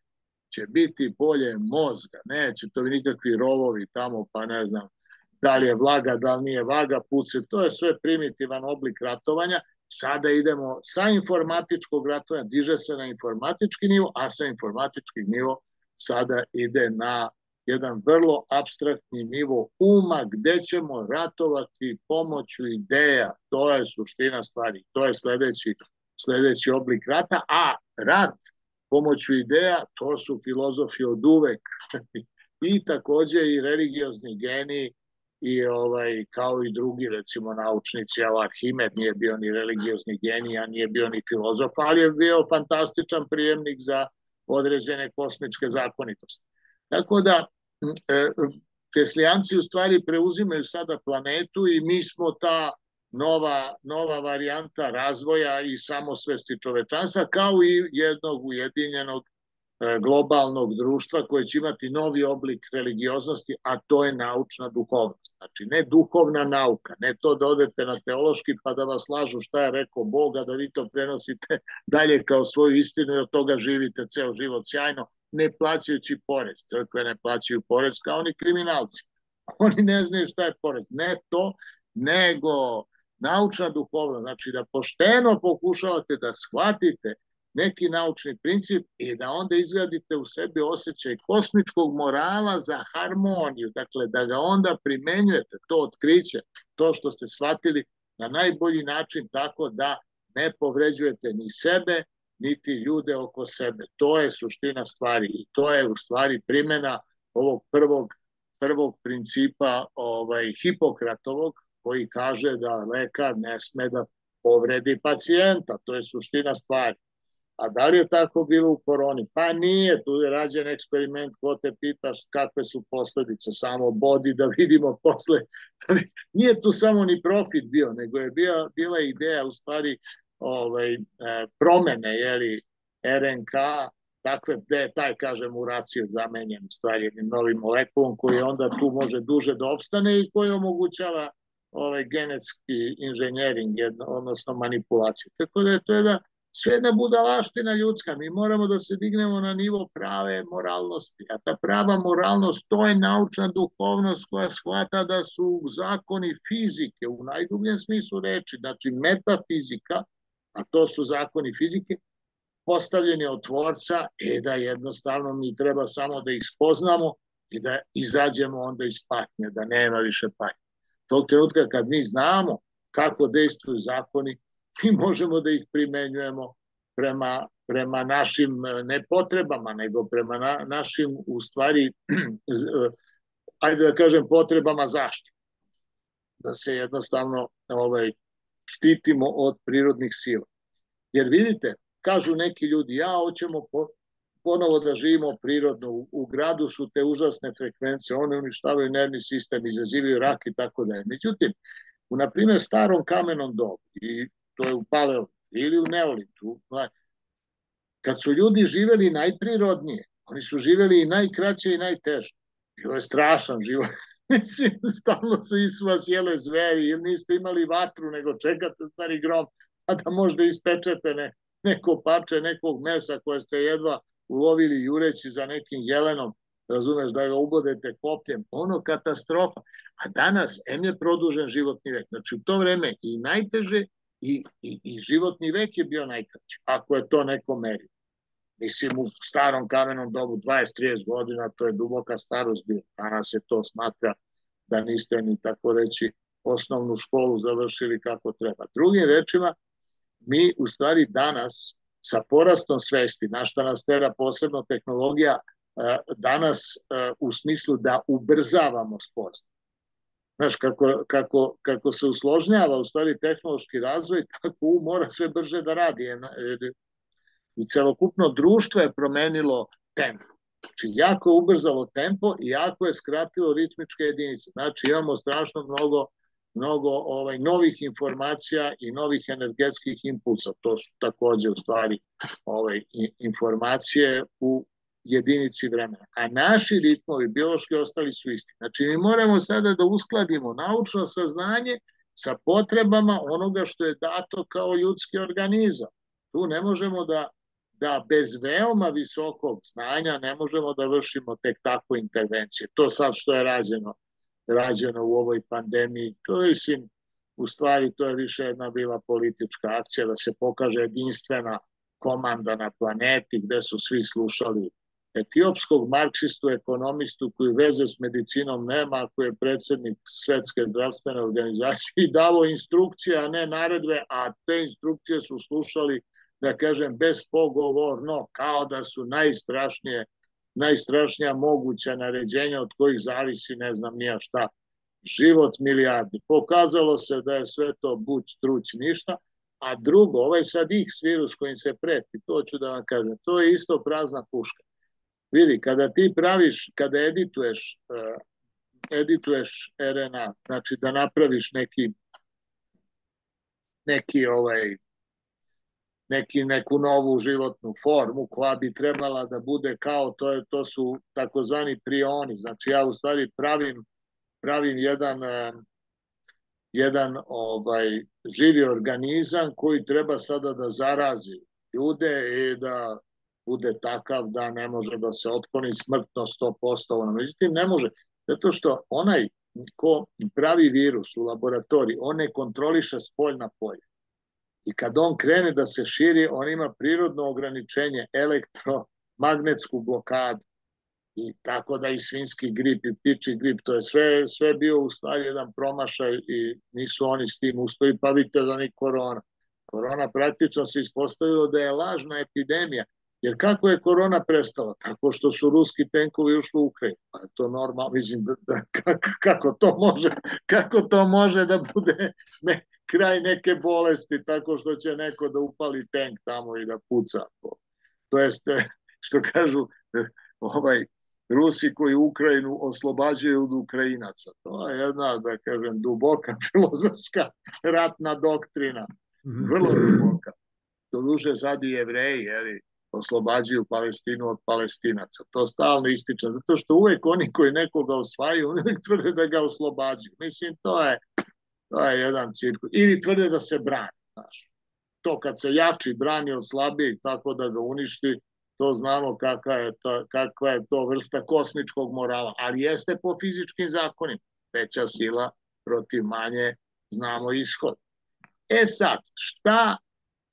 će biti polje mozga, neće to nikakvi rovovi tamo, pa ne znam, da li je vlaga, da li nije vaga, puce, to je sve primitivan oblik ratovanja. Sada idemo sa informatičkog ratovanja, diže se na informatički nivo, a sa informatičkih nivo sada ide na jedan vrlo abstraktni nivo uma gde ćemo ratovati pomoću ideja. To je suština stvari. To je sledeći sledeći oblik rata, a rat pomoću ideja, to su filozofi od uvek [LAUGHS] i takođe i religiozni geni i ovaj kao i drugi recimo naučnici, a Arhimed nije bio ni religiozni genij, a nije bio ni filozof, ali je bio fantastičan prijemnik za određene kosmičke zakonitosti. Tako da e, Teslijanci u stvari preuzimaju sada planetu i mi smo ta nova, nova varijanta razvoja i samosvesti čovečanstva, kao i jednog ujedinjenog E, globalnog društva koje će imati novi oblik religioznosti, a to je naučna duhovnost. Znači, ne duhovna nauka, ne to da odete na teološki pa da vas lažu šta je rekao Boga, da vi to prenosite [LAUGHS] dalje kao svoju istinu i od toga živite ceo život sjajno, ne plaćajući porez. Crkve ne plaćaju porez kao oni kriminalci. [LAUGHS] Oni ne znaju šta je porez. Ne to, nego naučna duhovnost. Znači da pošteno pokušavate da shvatite neki naučni princip i da onda izgradite u sebi osjećaj kosmičkog morala za harmoniju, dakle da ga onda primenjujete, to otkriće, to što ste shvatili na najbolji način tako da ne povređujete ni sebe, niti ljude oko sebe. To je suština stvari i to je u stvari primjena ovog prvog, prvog principa ovaj, Hipokratovog koji kaže da lekar ne sme da povredi pacijenta. To je suština stvari. A da li je tako bilo u koroni? Pa nije, tu je rađen eksperiment, ko te pitaš kakve su posledice, samo bodi da vidimo posle. [LAUGHS] nije tu samo ni profit bio, nego je bila, bila ideja u stvari ovaj, e, promene, jeli, RNK, takve, gde je taj, kažem, uracil zamenjen stvari jednim novim molekulom koji onda tu može duže da opstane i koji omogućava ovaj genetski inženjering, odnosno manipulaciju. Tako da je to jedna sve jedna budalaština ljudska. Mi moramo da se dignemo na nivo prave moralnosti. A ta prava moralnost, to je naučna duhovnost koja shvata da su zakoni fizike u najdubljem smislu reči, znači metafizika, a to su zakoni fizike, postavljeni od tvorca i da jednostavno mi treba samo da ih spoznamo i da izađemo onda iz patnje, da nema više patnje. Tog trenutka kad mi znamo kako dejstvuju zakoni, mi možemo da ih primenjujemo prema, prema našim ne potrebama, nego prema na, našim, u stvari, [CLEARS THROAT] ajde da kažem, potrebama zaštite. Da se jednostavno ovaj, štitimo od prirodnih sila. Jer vidite, kažu neki ljudi, ja hoćemo po, ponovo da živimo prirodno, u, u gradu su te užasne frekvencije, one uništavaju nervni sistem, izazivaju rak i tako dalje. Međutim, u, na primjer, starom kamenom dobu i to je u paleo ili u neolitu. Kad su ljudi živeli najprirodnije, oni su živeli i najkraće i najteže. Bilo je strašan život. [LAUGHS] Mislim, stalno su i vas jele zveri, ili niste imali vatru, nego čekate stari grom, a da možda ispečete ne, neko pače nekog mesa koje ste jedva ulovili jureći za nekim jelenom, razumeš, da ga ubodete kopljem, ono katastrofa. A danas, em je produžen životni vek. Znači, u to vreme i najteže i, i, i životni vek je bio najkraći, ako je to neko merio. Mislim, u starom kamenom dobu 20-30 godina, to je duboka starost bila. Danas se to smatra da niste ni tako reći osnovnu školu završili kako treba. Drugim rečima, mi u stvari danas sa porastom svesti, na šta nas tera posebno tehnologija, eh, danas eh, u smislu da ubrzavamo spost Znaš, kako, kako, kako se usložnjava u stvari tehnološki razvoj, tako um mora sve brže da radi. I celokupno društvo je promenilo tempo. Znači, jako je ubrzalo tempo i jako je skratilo ritmičke jedinice. Znači, imamo strašno mnogo mnogo ovaj novih informacija i novih energetskih impulsa. To su takođe u stvari ovaj informacije u jedinici vremena. A naši ritmovi biološki ostali su isti. Znači mi moramo sada da uskladimo naučno saznanje sa potrebama onoga što je dato kao ljudski organizam. Tu ne možemo da, da bez veoma visokog znanja ne možemo da vršimo tek tako intervencije. To sad što je rađeno, rađeno u ovoj pandemiji, to je mislim, u stvari to je više jedna bila politička akcija da se pokaže jedinstvena komanda na planeti gde su svi slušali etiopskog marksistu, ekonomistu koji veze s medicinom nema, koji je predsednik Svetske zdravstvene organizacije i davo instrukcije, a ne naredbe, a te instrukcije su slušali, da kažem, bespogovorno, kao da su najstrašnije, najstrašnija moguća naređenja od kojih zavisi ne znam nija šta, život milijardi. Pokazalo se da je sve to buć, truć, ništa, a drugo, ovaj sad X virus kojim se preti, to ću da vam kažem, to je isto prazna puška. Vidi, kada ti praviš, kada edituješ, uh, edituješ RNA, znači da napraviš neki neki ovaj neki, neku novu životnu formu koja bi trebala da bude kao to, je, to su takozvani prioni. Znači ja u stvari pravim, pravim jedan, jedan ovaj, živi organizam koji treba sada da zarazi ljude i da bude takav da ne može da se otkloni smrtno 100%. Međutim, ne može, zato što onaj ko pravi virus u laboratoriji, on ne kontroliše spoljna polja. I kad on krene da se širi, on ima prirodno ograničenje, elektromagnetsku blokadu. I tako da i svinski grip i ptiči grip, to je sve, sve bio u stvari jedan promašaj i nisu oni s tim uspeli, pa vidite da ni korona. Korona praktično se ispostavilo da je lažna epidemija, Jer kako je korona prestala? Tako što su ruski tenkovi ušli u Ukrajinu. Pa je to normalno, mislim, da, da, kako, to može, kako to može da bude kraj neke bolesti tako što će neko da upali tank tamo i da puca. To jeste, [LAUGHS] što kažu, [LAUGHS] ovaj, Rusi koji Ukrajinu oslobađaju od Ukrajinaca. To je jedna, da kažem, duboka [LAUGHS] filozofska ratna doktrina. Mhm. Vrlo duboka. To duže sad i jevreji, jeli, oslobađaju Palestinu od palestinaca. To stalno ističem, zato što uvek oni koji nekoga osvajaju, uvek tvrde da ga oslobađaju. Mislim, to je, to je jedan cirkus. Ili tvrde da se brani, znaš. To kad se jači brani od slabijeg tako da ga uništi, to znamo kakva je, to, kakva je to vrsta kosmičkog morala. Ali jeste po fizičkim zakonima. Veća sila protiv manje znamo ishod. E sad, šta,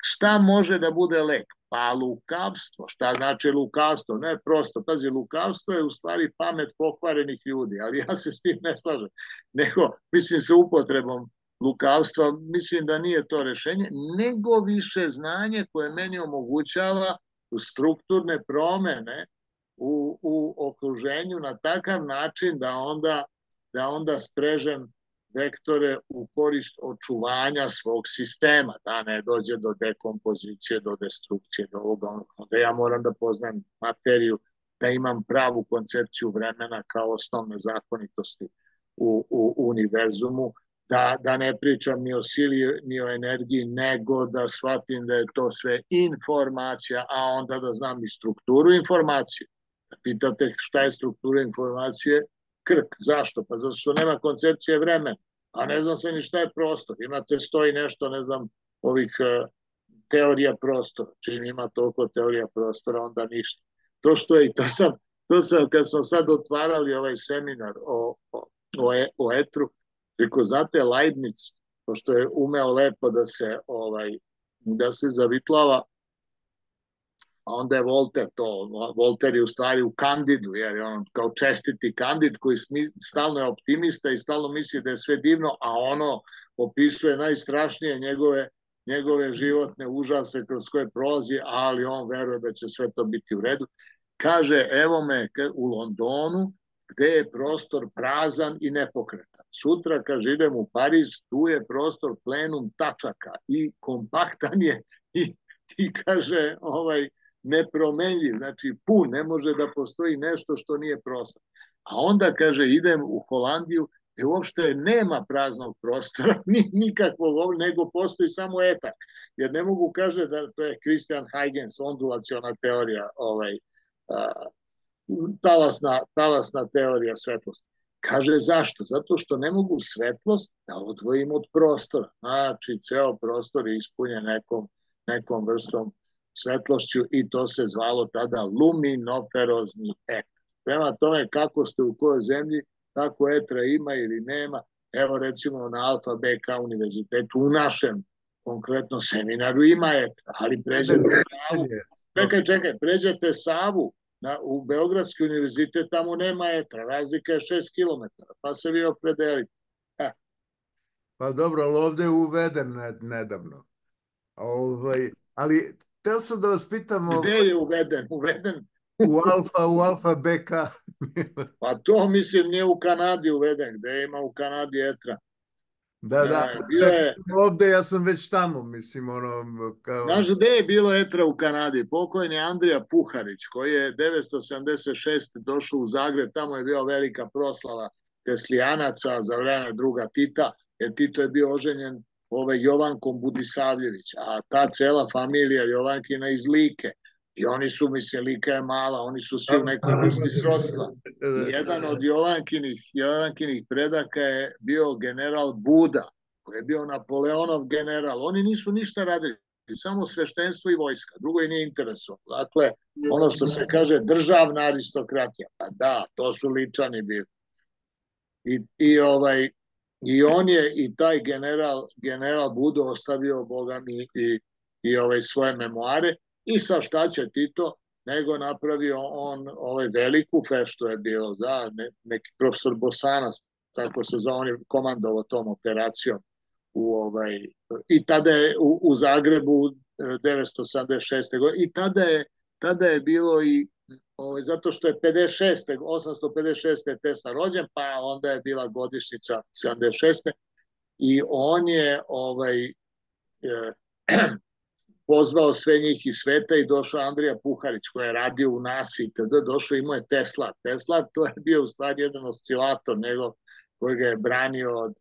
šta može da bude lek? Pa lukavstvo, šta znači lukavstvo? Ne prosto, pazi, lukavstvo je u stvari pamet pokvarenih ljudi, ali ja se s tim ne slažem. Nego, mislim, sa upotrebom lukavstva, mislim da nije to rešenje, nego više znanje koje meni omogućava strukturne promene u, u okruženju na takav način da onda, da onda sprežem vektore u korist očuvanja svog sistema, da ne dođe do dekompozicije, do destrukcije, do ovoga, onda ja moram da poznajem materiju, da imam pravu koncepciju vremena kao osnovne zakonitosti u, u univerzumu, da, da ne pričam ni o sili, ni o energiji, nego da shvatim da je to sve informacija, a onda da znam i strukturu informacije. Da pitate šta je struktura informacije, krk. Zašto? Pa zato što nema koncepcije vremena, a ne znam se ni šta je prostor. Imate stoji nešto, ne znam, ovih uh, teorija prostora. Čim ima toliko teorija prostora, onda ništa. To što je, to sam, to sam kad smo sad otvarali ovaj seminar o, o, o, e, o etru, Reko, znate, Leibniz, pošto je umeo lepo da se, ovaj, da se zavitlava, a onda je Volter to, Volter je u stvari u kandidu, jer je on kao čestiti kandid koji stalno je optimista i stalno misli da je sve divno, a ono opisuje najstrašnije njegove, njegove životne užase kroz koje prolazi, ali on veruje da će sve to biti u redu. Kaže, evo me u Londonu, gde je prostor prazan i nepokretan. Sutra, kaže, idem u Pariz, tu je prostor plenum tačaka i kompaktan je i, i kaže, ovaj, nepromenljiv, znači pun, ne može da postoji nešto što nije prostor. A onda, kaže, idem u Holandiju, gde uopšte nema praznog prostora, [LAUGHS] ni, nikakvog, nego postoji samo etak. Jer ne mogu, kaže, da to je Christian Huygens, ondulaciona teorija, ovaj, a, talasna, talasna teorija svetlosti. Kaže zašto? Zato što ne mogu svetlost da odvojim od prostora. Znači, ceo prostor je ispunjen nekom, nekom vrstom svetlošću i to se zvalo tada luminoferozni etar. Prema tome kako ste u kojoj zemlji, tako etra ima ili nema. Evo recimo na Alfa BK univerzitetu u našem konkretno seminaru ima etra, ali pređete Savu. Čekaj, čekaj, pređete Savu na, u Beogradski univerzitet, tamo nema etra, razlika je 6 km, pa se vi opredelite. E. Pa dobro, ali ovde je uveden nedavno. Ovaj, ali Teo sam da vas pitam... Gde je uveden? Uveden u Alfa, u Alfa BK. [LAUGHS] pa to mislim nije u Kanadi uveden, gde ima u Kanadi etra. Da, da, bio je... ovde ja sam već tamo, mislim, ono, kao... Znaš gde je bilo etra u Kanadi? Pokojni Andrija Puharić, koji je 976. došao u Zagreb, tamo je bila velika proslava teslijanaca za vreme druga Tita, jer Tito je bio oženjen ovaj Jovankom Budisavljević, a ta cela familija Jovankina iz Like, i oni su, mislim, Lika je mala, oni su svi u nekoj vrsti srodstva. I jedan od Jovankinih, Jovankinih predaka je bio general Buda, koji je bio Napoleonov general. Oni nisu ništa radili, samo sveštenstvo i vojska, drugo i nije interesovalo. Dakle, ono što se kaže državna aristokratija, pa da, to su ličani bili. I, i ovaj i on je i taj general general Budo ostavio boga mi i i ovaj svoje memoare i sa šta će Tito nego napravio on ovaj veliku feštu je bilo da ne, neki profesor Bosanac tako se zove on je komandovao tom operacijom u ovaj i tada je u, u Zagrebu 976. godine i tada je tada je bilo i ovaj, zato što je 56. 856. Tesla rođen, pa onda je bila godišnica 76. I on je ovaj, eh, [CLEARS THROAT] pozvao sve njih iz sveta i došao Andrija Puharić koji je radio u NASA i tada došao imao je Tesla. Tesla to je bio u stvari jedan oscilator nego koji ga je branio od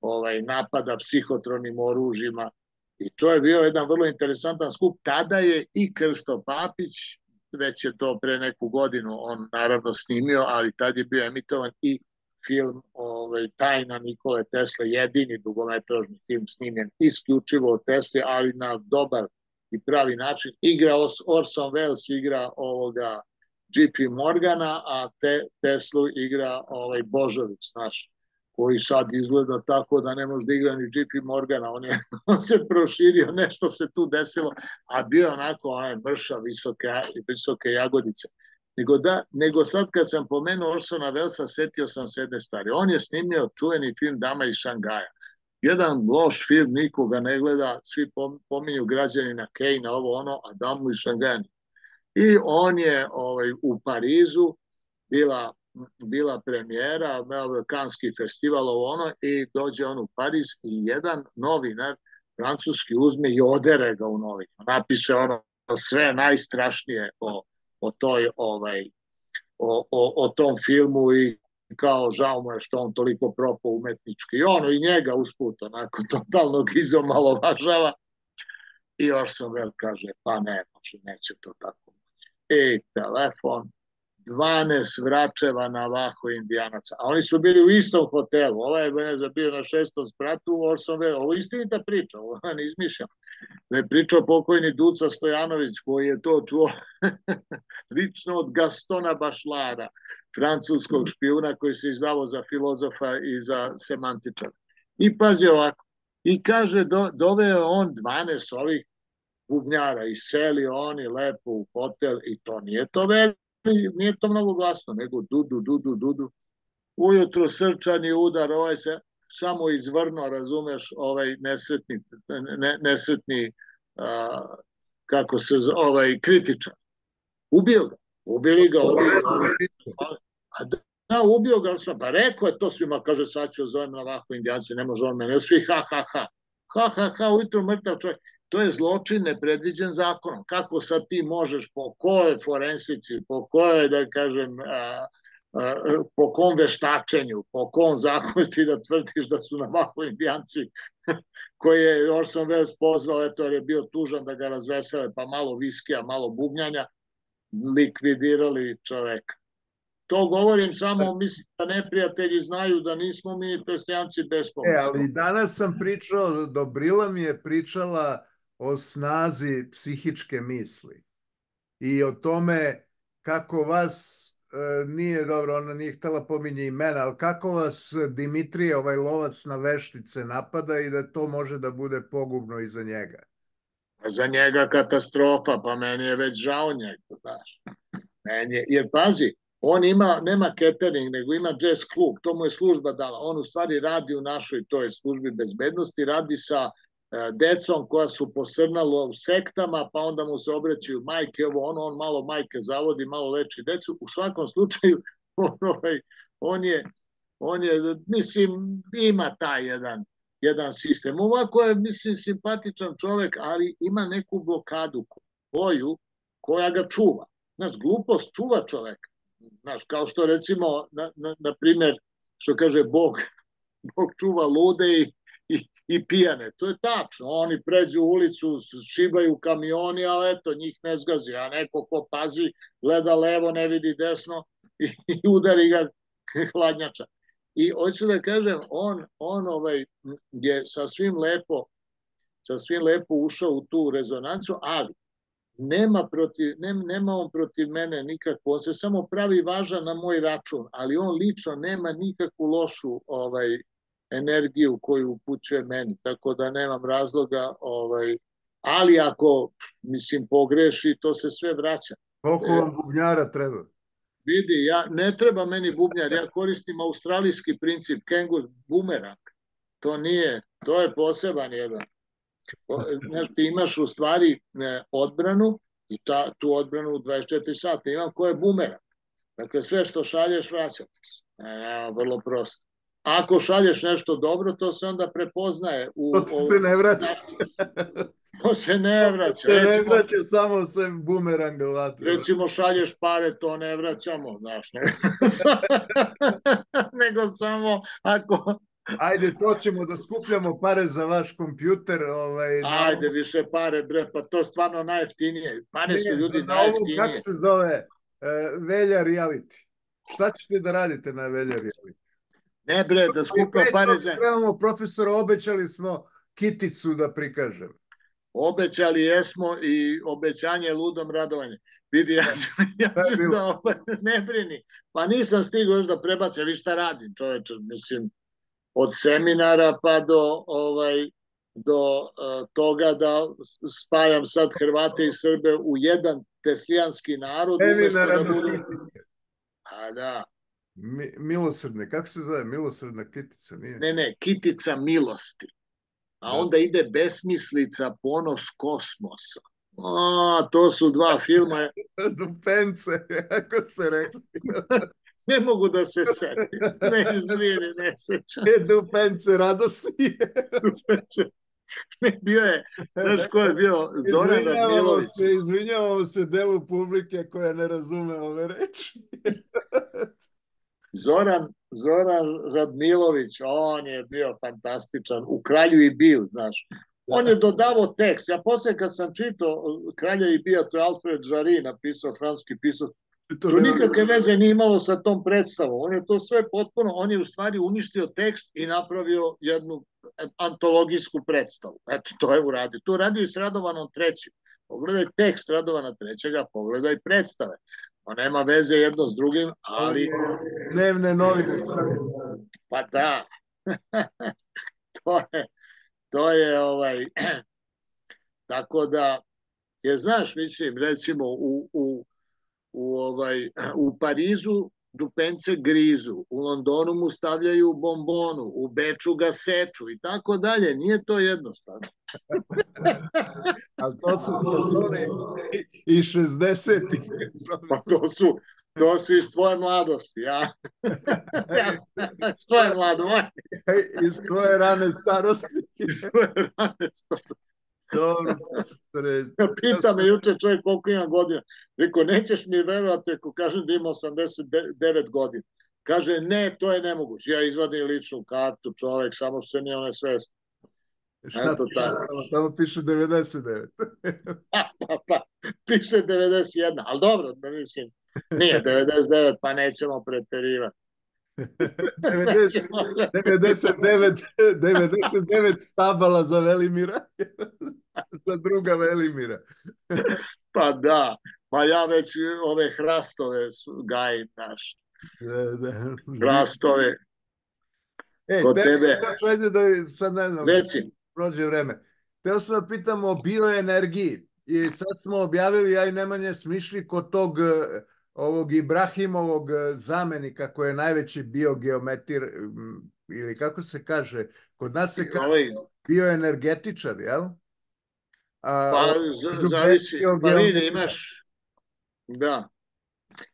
ovaj napada psihotronim oružjima i to je bio jedan vrlo interesantan skup. Tada je i Krsto Papić već je to pre neku godinu on naravno snimio, ali tad je bio emitovan i film ovaj, Tajna Nikole Tesla, jedini dugometražni film snimljen isključivo o Tesli, ali na dobar i pravi način. Igra Orson Welles, igra ovoga JP Morgana, a te, Teslu igra ovaj Božović naš koji sad izgleda tako da ne može da igra ni JP Morgana, on, je, [LAUGHS] on se proširio, nešto se tu desilo, a bio onako onaj mrša visoke, visoke jagodice. Nego, da, nego sad kad sam pomenuo Orsona Velsa, setio sam se jedne stvari. On je snimio čuveni film Dama iz Šangaja. Jedan loš film, nikoga ne gleda, svi pominju građanina Kejna, ovo ono, a Damu iz Šangaja. I on je ovaj, u Parizu, bila bila premijera, Kanski festival, ovo ono, i dođe on u Pariz i jedan novinar francuski uzme i odere ga u novinu. Napiše ono sve najstrašnije o, o toj ovaj o, o, o tom filmu i kao žao mu je što on toliko propao umetnički. I ono i njega usput onako [LAUGHS] totalnog izomalovažava. I Orson Welles kaže, pa ne, znači neće to tako. I telefon, 12 vračeva na Vaho indijanaca. A oni su bili u istom hotelu. Ovaj je Beneza bio na šestom spratu, Orson Welles. Ovo je istinita priča, ovo ne izmišljam. Da je pričao pokojni Duca Stojanović, koji je to čuo [LAUGHS] lično od Gastona Bašlara, francuskog špijuna koji se izdavao za filozofa i za semantičara. I pazi ovako, i kaže, do, doveo on 12 ovih bubnjara i seli oni lepo u hotel i to nije to veliko nije to mnogo glasno, nego dudu, dudu, dudu. Ujutro srčani udar, ovaj se samo izvrno, razumeš, ovaj nesretni, ne, nesretni a, kako se ovaj kritičar. Ubio ga. Ubili ga. Ubili ga. A da, da, ubio ga, pa rekao je to svima, kaže, sad ću zovem na ovako indijanci, ne može on mene, svi ha, ha, ha. Ha, ha, ha, ujutro mrtav čovjek to je zločin nepredviđen zakonom. Kako sad ti možeš po kojoj forensici, po kojoj, da kažem, a, a, po kom veštačenju, po kom zakonu ti da tvrdiš da su na vahu indijanci [LAUGHS] koji je Orson Welles pozvao, eto, jer je bio tužan da ga razvesele, pa malo viskija, malo bubnjanja, likvidirali čoveka. To govorim samo, mislim da neprijatelji znaju da nismo mi hristijanci bespomoćni. E, ali danas sam pričao, Dobrila mi je pričala o snazi psihičke misli i o tome kako vas e, nije dobro, ona nije htela pominje imena, ali kako vas Dimitrije, ovaj lovac na veštice napada i da to može da bude pogubno i za njega. Za njega katastrofa, pa meni je već žao njega, znaš. Meni je, jer pazi, on ima, nema catering, nego ima jazz klub, to mu je služba dala. On u stvari radi u našoj toj službi bezbednosti, radi sa E, decom koja su posrnala u sektama, pa onda mu se obraćaju majke, ovo ono, on malo majke zavodi, malo leči decu. U svakom slučaju, [LAUGHS] on, ovaj, on je, on je, mislim, ima taj jedan, jedan sistem. Ovako je, mislim, simpatičan čovek, ali ima neku blokadu koju, koja ga čuva. Znaš, glupost čuva čoveka. Znaš, kao što recimo, na, na, na primjer, što kaže Bog, [LAUGHS] Bog čuva lude i, i pijane. To je tačno. Oni pređu u ulicu, šibaju kamioni, ali eto, njih ne zgazi. A neko ko pazi, gleda levo, ne vidi desno i, i udari ga hladnjača. I hoću da kažem, on, on ovaj, je sasvim lepo sasvim lepo ušao u tu rezonancu, ali nema, protiv, nema, nema on protiv mene nikakvo, on se samo pravi važan na moj račun, ali on lično nema nikakvu lošu ovaj energiju koju upućuje meni, tako da nemam razloga, ovaj, ali ako, mislim, pogreši, to se sve vraća. Koliko vam bubnjara treba? Vidi, ja, ne treba meni bubnjar, ja koristim australijski princip, kengur bumerang. To nije, to je poseban jedan. Znaš, ti imaš u stvari ne, odbranu i ta, tu odbranu u 24 sata imam koje je bumerang. Dakle, sve što šalješ vraćate se. E, vrlo prosto. Ako šalješ nešto dobro, to se onda prepoznaje. U, to se ne vraća. [LAUGHS] to se ne vraća. Recimo, ne vraća samo se bumerang lati. Recimo šalješ pare, to ne vraćamo, znaš. Ne? [LAUGHS] Nego samo ako Ajde, to ćemo da skupljamo pare za vaš kompjuter. Ovaj, Ajde, više pare, bre, pa to stvarno najjeftinije. Pare ne, su ljudi najjeftinije. Kako se zove? Uh, velja reality. Šta ćete da radite na Velja reality? Ne bre, da skupimo pare za... Trebamo, profesora, obećali smo kiticu da prikažem. Obećali jesmo i obećanje ludom radovanje. Vidi, ja ću, [LAUGHS] ja ću da ovaj, ne brini. Pa nisam stigao još da prebacim, vi šta radim, čoveče, mislim, od seminara pa do ovaj do uh, toga da spajam sad Hrvate i Srbe u jedan teslijanski narod Seminara da budu... A da. Mi, milosrdne, kako se zove? Milosrdna kitica, nije? Ne, ne, kitica milosti. A da. onda ide besmislica ponos kosmosa. A, to su dva filma. [LAUGHS] Dupence, kako ste rekli. [LAUGHS] ne mogu da se setim. Ne, izvini, ne sećam. Ne, dupence radosti. [LAUGHS] dupence. Ne, bio je, znaš ko je bio? Zoran Radmilović. Se, izvinjavamo se delu publike koja ne razume ove reči. Zoran, Zoran Radmilović, on je bio fantastičan. U Kralju i bio, znaš. On je dodavao tekst. Ja posle kad sam čitao Kralja i bija, to je Alfred Jarry napisao, franski pisac, To, to nikakve veze nije imalo sa tom predstavom. On je to sve potpuno, on je u stvari uništio tekst i napravio jednu antologijsku predstavu. Eto, to je uradio. To radio i s Radovanom trećim. Pogledaj tekst Radovana trećega, pogledaj predstave. To nema veze jedno s drugim, ali... Dnevne novine. Pa da. [LAUGHS] to je, to je ovaj... [CLEARS THROAT] Tako da, je znaš, mislim, recimo u, u u, ovaj, [CLEARS THROAT] u Parizu dupence grizu, u Londonu mu stavljaju bombonu, u Beču ga seču i tako dalje. Nije to jednostavno. [LAUGHS] Ali to su pozore i 60. Pa to su, to su iz tvoje mladosti, ja. [LAUGHS] iz tvoje mladosti. iz tvoje rane starosti. iz tvoje rane starosti. Dobro, [LAUGHS] Pita me juče čovjek koliko ima godina. Rekao, nećeš mi verovati ako kažem da ima 89 godina. Kaže, ne, to je nemoguće. Ja izvadim ličnu kartu, čovjek, samo se nije one svest. Šta Eto, tako. Tamo piše 99. [LAUGHS] pa, pa, pa, piše 91, ali dobro, da mislim, nije 99, pa nećemo preterivati. 99, 99 stabala za Velimira, [LAUGHS] za druga Velimira. [LAUGHS] pa da, pa ja već ove hrastove gajim, naš. Da, da. Hrastove. E, Kod tebe... Da, ajde da sad ne znam, Reci. prođe vreme. Teo sam da pitam o bioenergiji. I sad smo objavili, ja i Nemanja smišli kod tog ovog Ibrahimovog e, zamenika koji je najveći biogeometir ili kako se kaže, kod nas se kaže ovaj... bioenergetičar, jel? A, pa, zavisi, pa vidi, imaš, da,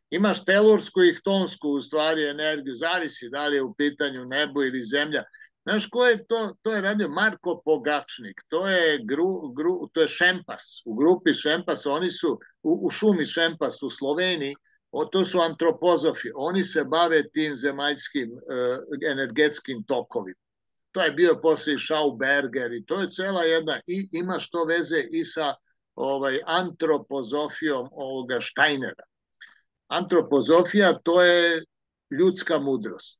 imaš telursku i htonsku u stvari energiju, zavisi da li je u pitanju nebo ili zemlja. Znaš ko je to? To je radio Marko Pogačnik. To je, gru, gru, to je Šempas. U grupi Šempas, oni su u, u šumi Šempas u Sloveniji, o, to su antropozofi, oni se bave tim zemaljskim uh, energetskim tokovima. to je bio posle Schauberger i to je cela jedna, i ima što veze i sa ovaj antropozofijom ovoga Steinera. Antropozofija to je ljudska mudrost.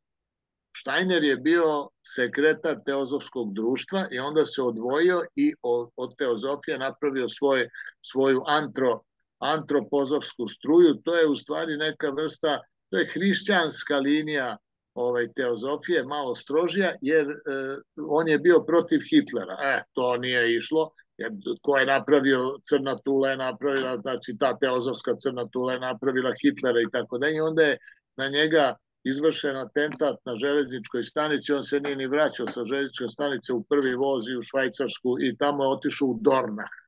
Steiner je bio sekretar teozofskog društva i onda se odvojio i od teozofije napravio svoj, svoju antro, antropozofsku struju. To je u stvari neka vrsta, to je hrišćanska linija ovaj, teozofije, malo strožija, jer eh, on je bio protiv Hitlera. E, to nije išlo, jer ko je napravio crna tula je napravila, znači ta teozofska crna tula je napravila Hitlera i tako da i onda je na njega izvršen atentat na železničkoj stanici, on se nije ni vraćao sa železničke stanice u prvi voz i u Švajcarsku i tamo je otišao u Dornah.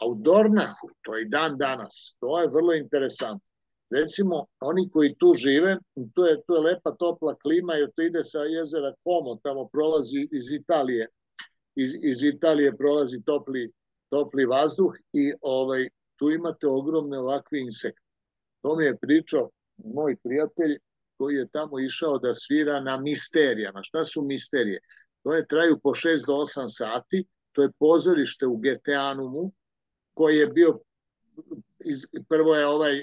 A u Dornahu, to je dan danas, to je vrlo interesantno. Recimo, oni koji tu žive, tu je, tu je lepa topla klima jer to ide sa jezera Como, tamo prolazi iz Italije, iz, iz Italije prolazi topli, topli vazduh i ovaj, tu imate ogromne ovakve insekte. To mi je pričao moj prijatelj koji je tamo išao da svira na misterijama. Šta su misterije? To je traju po 6 do 8 sati, to je pozorište u Geteanumu, koji je bio iz, prvo je ovaj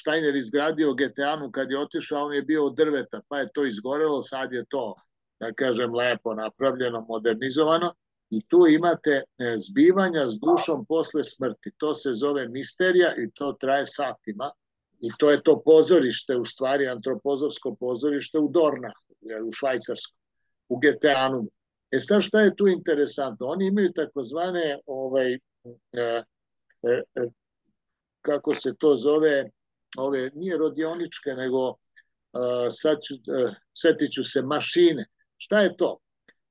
Steiner [CLEARS THROAT] izgradio Geteanu kad je otišao, on je bio od drveta, pa je to izgorelo, sad je to, da kažem, lepo napravljeno, modernizovano i tu imate e, zbivanja s dušom posle smrti. To se zove misterija i to traje satima i to je to pozorište, u stvari antropozovsko pozorište u Dornahu, u Švajcarsku, u Geteanu. E sad šta je tu interesantno? Oni imaju takozvane ovaj, kako se to zove, ove nije rodioničke, nego sad ću, setit ću se mašine. Šta je to?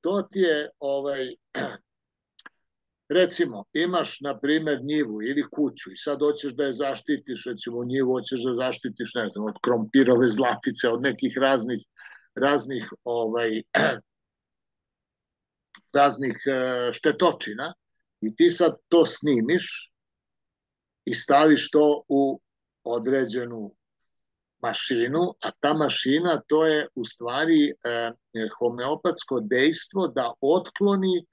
To ti je ovaj [CLEARS THROAT] recimo, imaš, na primer, njivu ili kuću i sad hoćeš da je zaštitiš, recimo, njivu hoćeš da zaštitiš, ne znam, od krompirove zlatice, od nekih raznih, raznih, ovaj, [CLEARS THROAT] raznih štetočina i ti sad to snimiš i staviš to u određenu mašinu, a ta mašina to je u stvari e, homeopatsko dejstvo da otkloni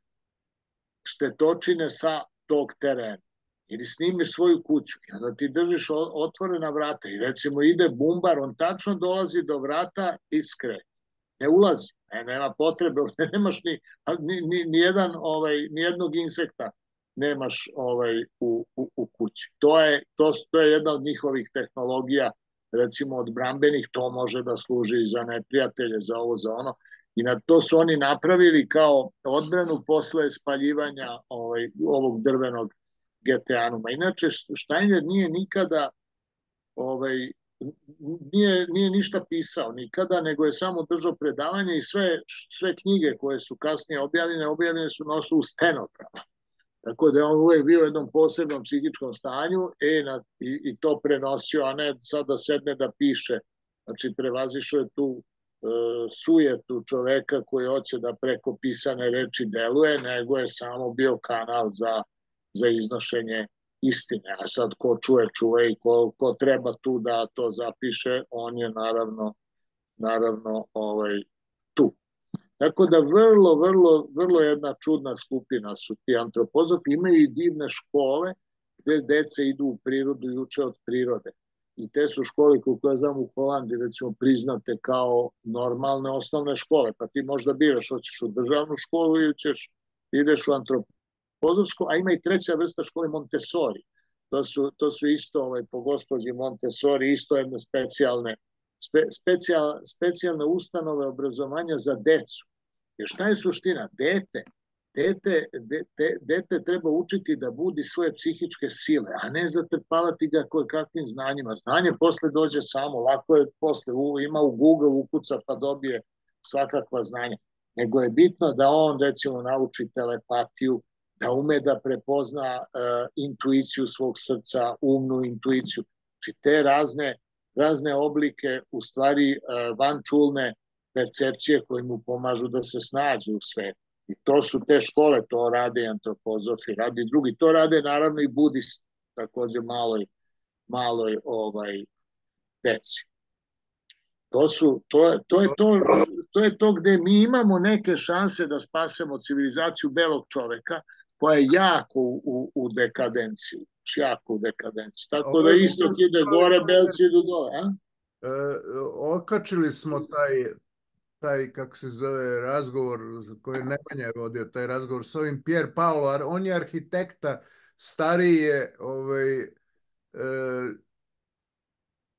štetočine sa tog terena. Ili snimiš svoju kuću i onda ti držiš otvorena vrata i recimo ide bumbar, on tačno dolazi do vrata i skre. Ne ulazi, ne, nema potrebe, [LAUGHS] nemaš ni, ni, ni, ni, jedan, ovaj, ni jednog insekta nemaš ovaj u, u, u kući. To je, to, to je jedna od njihovih tehnologija, recimo od brambenih, to može da služi za neprijatelje, za ovo, za ono. I na to su oni napravili kao odbranu posle spaljivanja ovaj, ovog drvenog geteanuma. Inače, Steiner nije nikada ovaj, nije, nije ništa pisao nikada, nego je samo držao predavanje i sve, sve knjige koje su kasnije objavljene, objavljene su na osnovu stenograma. Tako da je on uvek bio u jednom posebnom psihičkom stanju e, na, i, i to prenosio, a ne sad da sedne da piše. Znači, prevazišao je tu e, sujetu čoveka koji hoće da preko pisane reči deluje, nego je samo bio kanal za, za iznošenje istine. A sad ko čuje, čuje i ko, ko treba tu da to zapiše, on je naravno, naravno ovaj, Tako da vrlo, vrlo, vrlo jedna čudna skupina su ti antropozofi. Imaju i divne škole gde deca idu u prirodu i uče od prirode. I te su škole, kako ja znam u Holandiji, recimo priznate kao normalne osnovne škole. Pa ti možda biraš, hoćeš u državnu školu ili ćeš, ideš u antropozovsku, a ima i treća vrsta škole Montessori. To su, to su isto ovaj, po gospođi Montessori, isto jedne specijalne spe, specijal, specijalne ustanove obrazovanja za decu. Jer šta je suština? Dete, dete, dete, dete treba učiti da budi svoje psihičke sile, a ne zatrpavati ga koje kakvim znanjima. Znanje posle dođe samo, lako je posle, u, ima u Google, ukuca pa dobije svakakva znanja. Nego je bitno da on recimo nauči telepatiju, da ume da prepozna uh, intuiciju svog srca, umnu intuiciju. Znači te razne razne oblike u stvari e, vančulne percepcije koje mu pomažu da se snađe u svetu. I to su te škole, to rade antropozofi, radi drugi. To rade naravno i budisti, takođe maloj, maloj ovaj, deci. To, su, to, to je to, to je to gde mi imamo neke šanse da spasemo civilizaciju belog čoveka, koja je jako u, u, u dekadenciji, jako u dekadenciji. Tako da istok ide gore, belci idu dole, a? E, okačili smo taj, taj, kako se zove, razgovor koji Nemanja je vodio, taj razgovor s ovim Pierre Paolo, on je arhitekta, stariji je ovaj, e,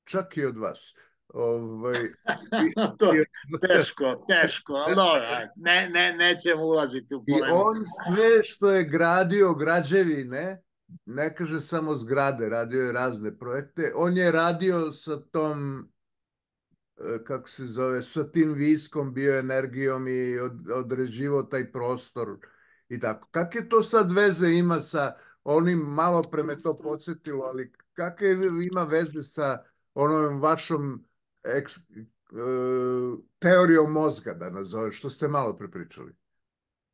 čak i od vas. Ovaj, [LAUGHS] to, teško, teško, ali ne, ne, nećemo ulaziti u polemiku. I on sve što je gradio građevine, ne kaže samo zgrade, radio je razne projekte, on je radio sa tom e, kako se zove, sa tim viskom, bioenergijom i od, određivo taj prostor i tako. Kakve to sad veze ima sa onim, malo pre me to podsjetilo, ali kakve ima veze sa onom vašom eks, uh, teorijom mozga, da nazove, što ste malo prepričali.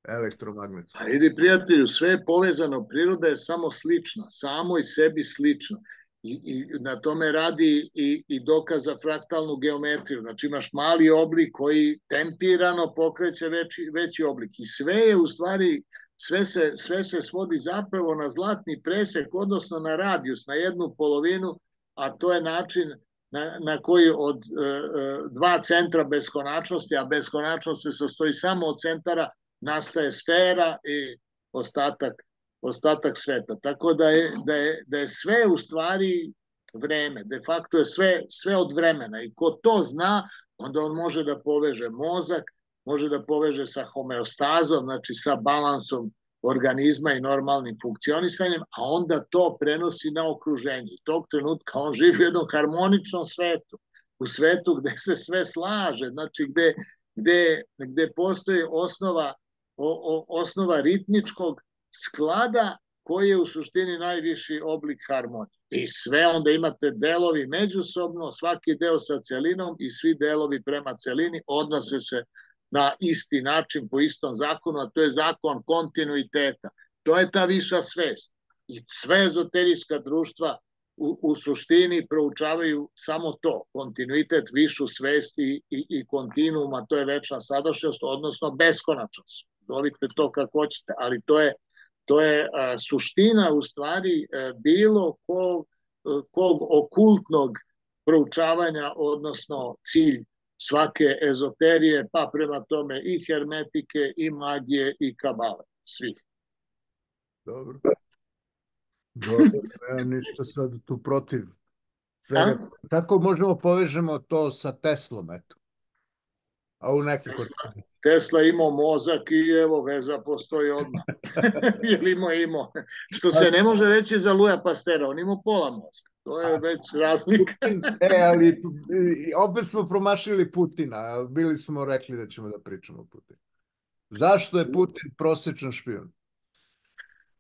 Elektromagnetsko. A idi prijatelju, sve je povezano, priroda je samo slična, samo i sebi slična. I, i na tome radi i, i dokaz za fraktalnu geometriju. Znači imaš mali oblik koji tempirano pokreće veći, veći oblik. I sve je u stvari, sve se, sve se svodi zapravo na zlatni presek, odnosno na radijus, na jednu polovinu, a to je način na, na koji od e, e, dva centra beskonačnosti, a beskonačnost se sastoji samo od centara, nastaje sfera i ostatak, ostatak sveta. Tako da je, da, je, da je sve u stvari vreme, de facto je sve, sve od vremena i ko to zna, onda on može da poveže mozak, može da poveže sa homeostazom, znači sa balansom organizma i normalnim funkcionisanjem, a onda to prenosi na okruženje. I tog trenutka on živi u jednom harmoničnom svetu, u svetu gde se sve slaže, znači gde, gde, gde postoji osnova, o, o, osnova ritmičkog sklada koji je u suštini najviši oblik harmonije. I sve onda imate delovi međusobno, svaki deo sa celinom i svi delovi prema celini odnose se na isti način, po istom zakonu, a to je zakon kontinuiteta. To je ta viša svest. I sve ezoterijska društva u, u suštini proučavaju samo to, kontinuitet, višu svest i, i, i kontinuuma, to je večna sadašnjost, odnosno beskonačnost. Zovite to kako hoćete, ali to je, to je a, suština u stvari a, e, bilo kog, kog okultnog proučavanja, odnosno cilj svake ezoterije, pa prema tome i hermetike, i magije, i kabale. Svi. Dobro. Dobro, nema ništa sad tu protiv. Svega. Tako možemo povežemo to sa Teslom, eto. A u nekako... Tesla, Tesla imao mozak i evo veza postoji odmah. [LAUGHS] Ili imao imao. Što se ne može reći za Luja Pastera, on imao pola mozga. To je već razlika. [LAUGHS] e, ali opet smo promašili Putina. Bili smo rekli da ćemo da pričamo o Putinu. Zašto je Putin prosečan špijun?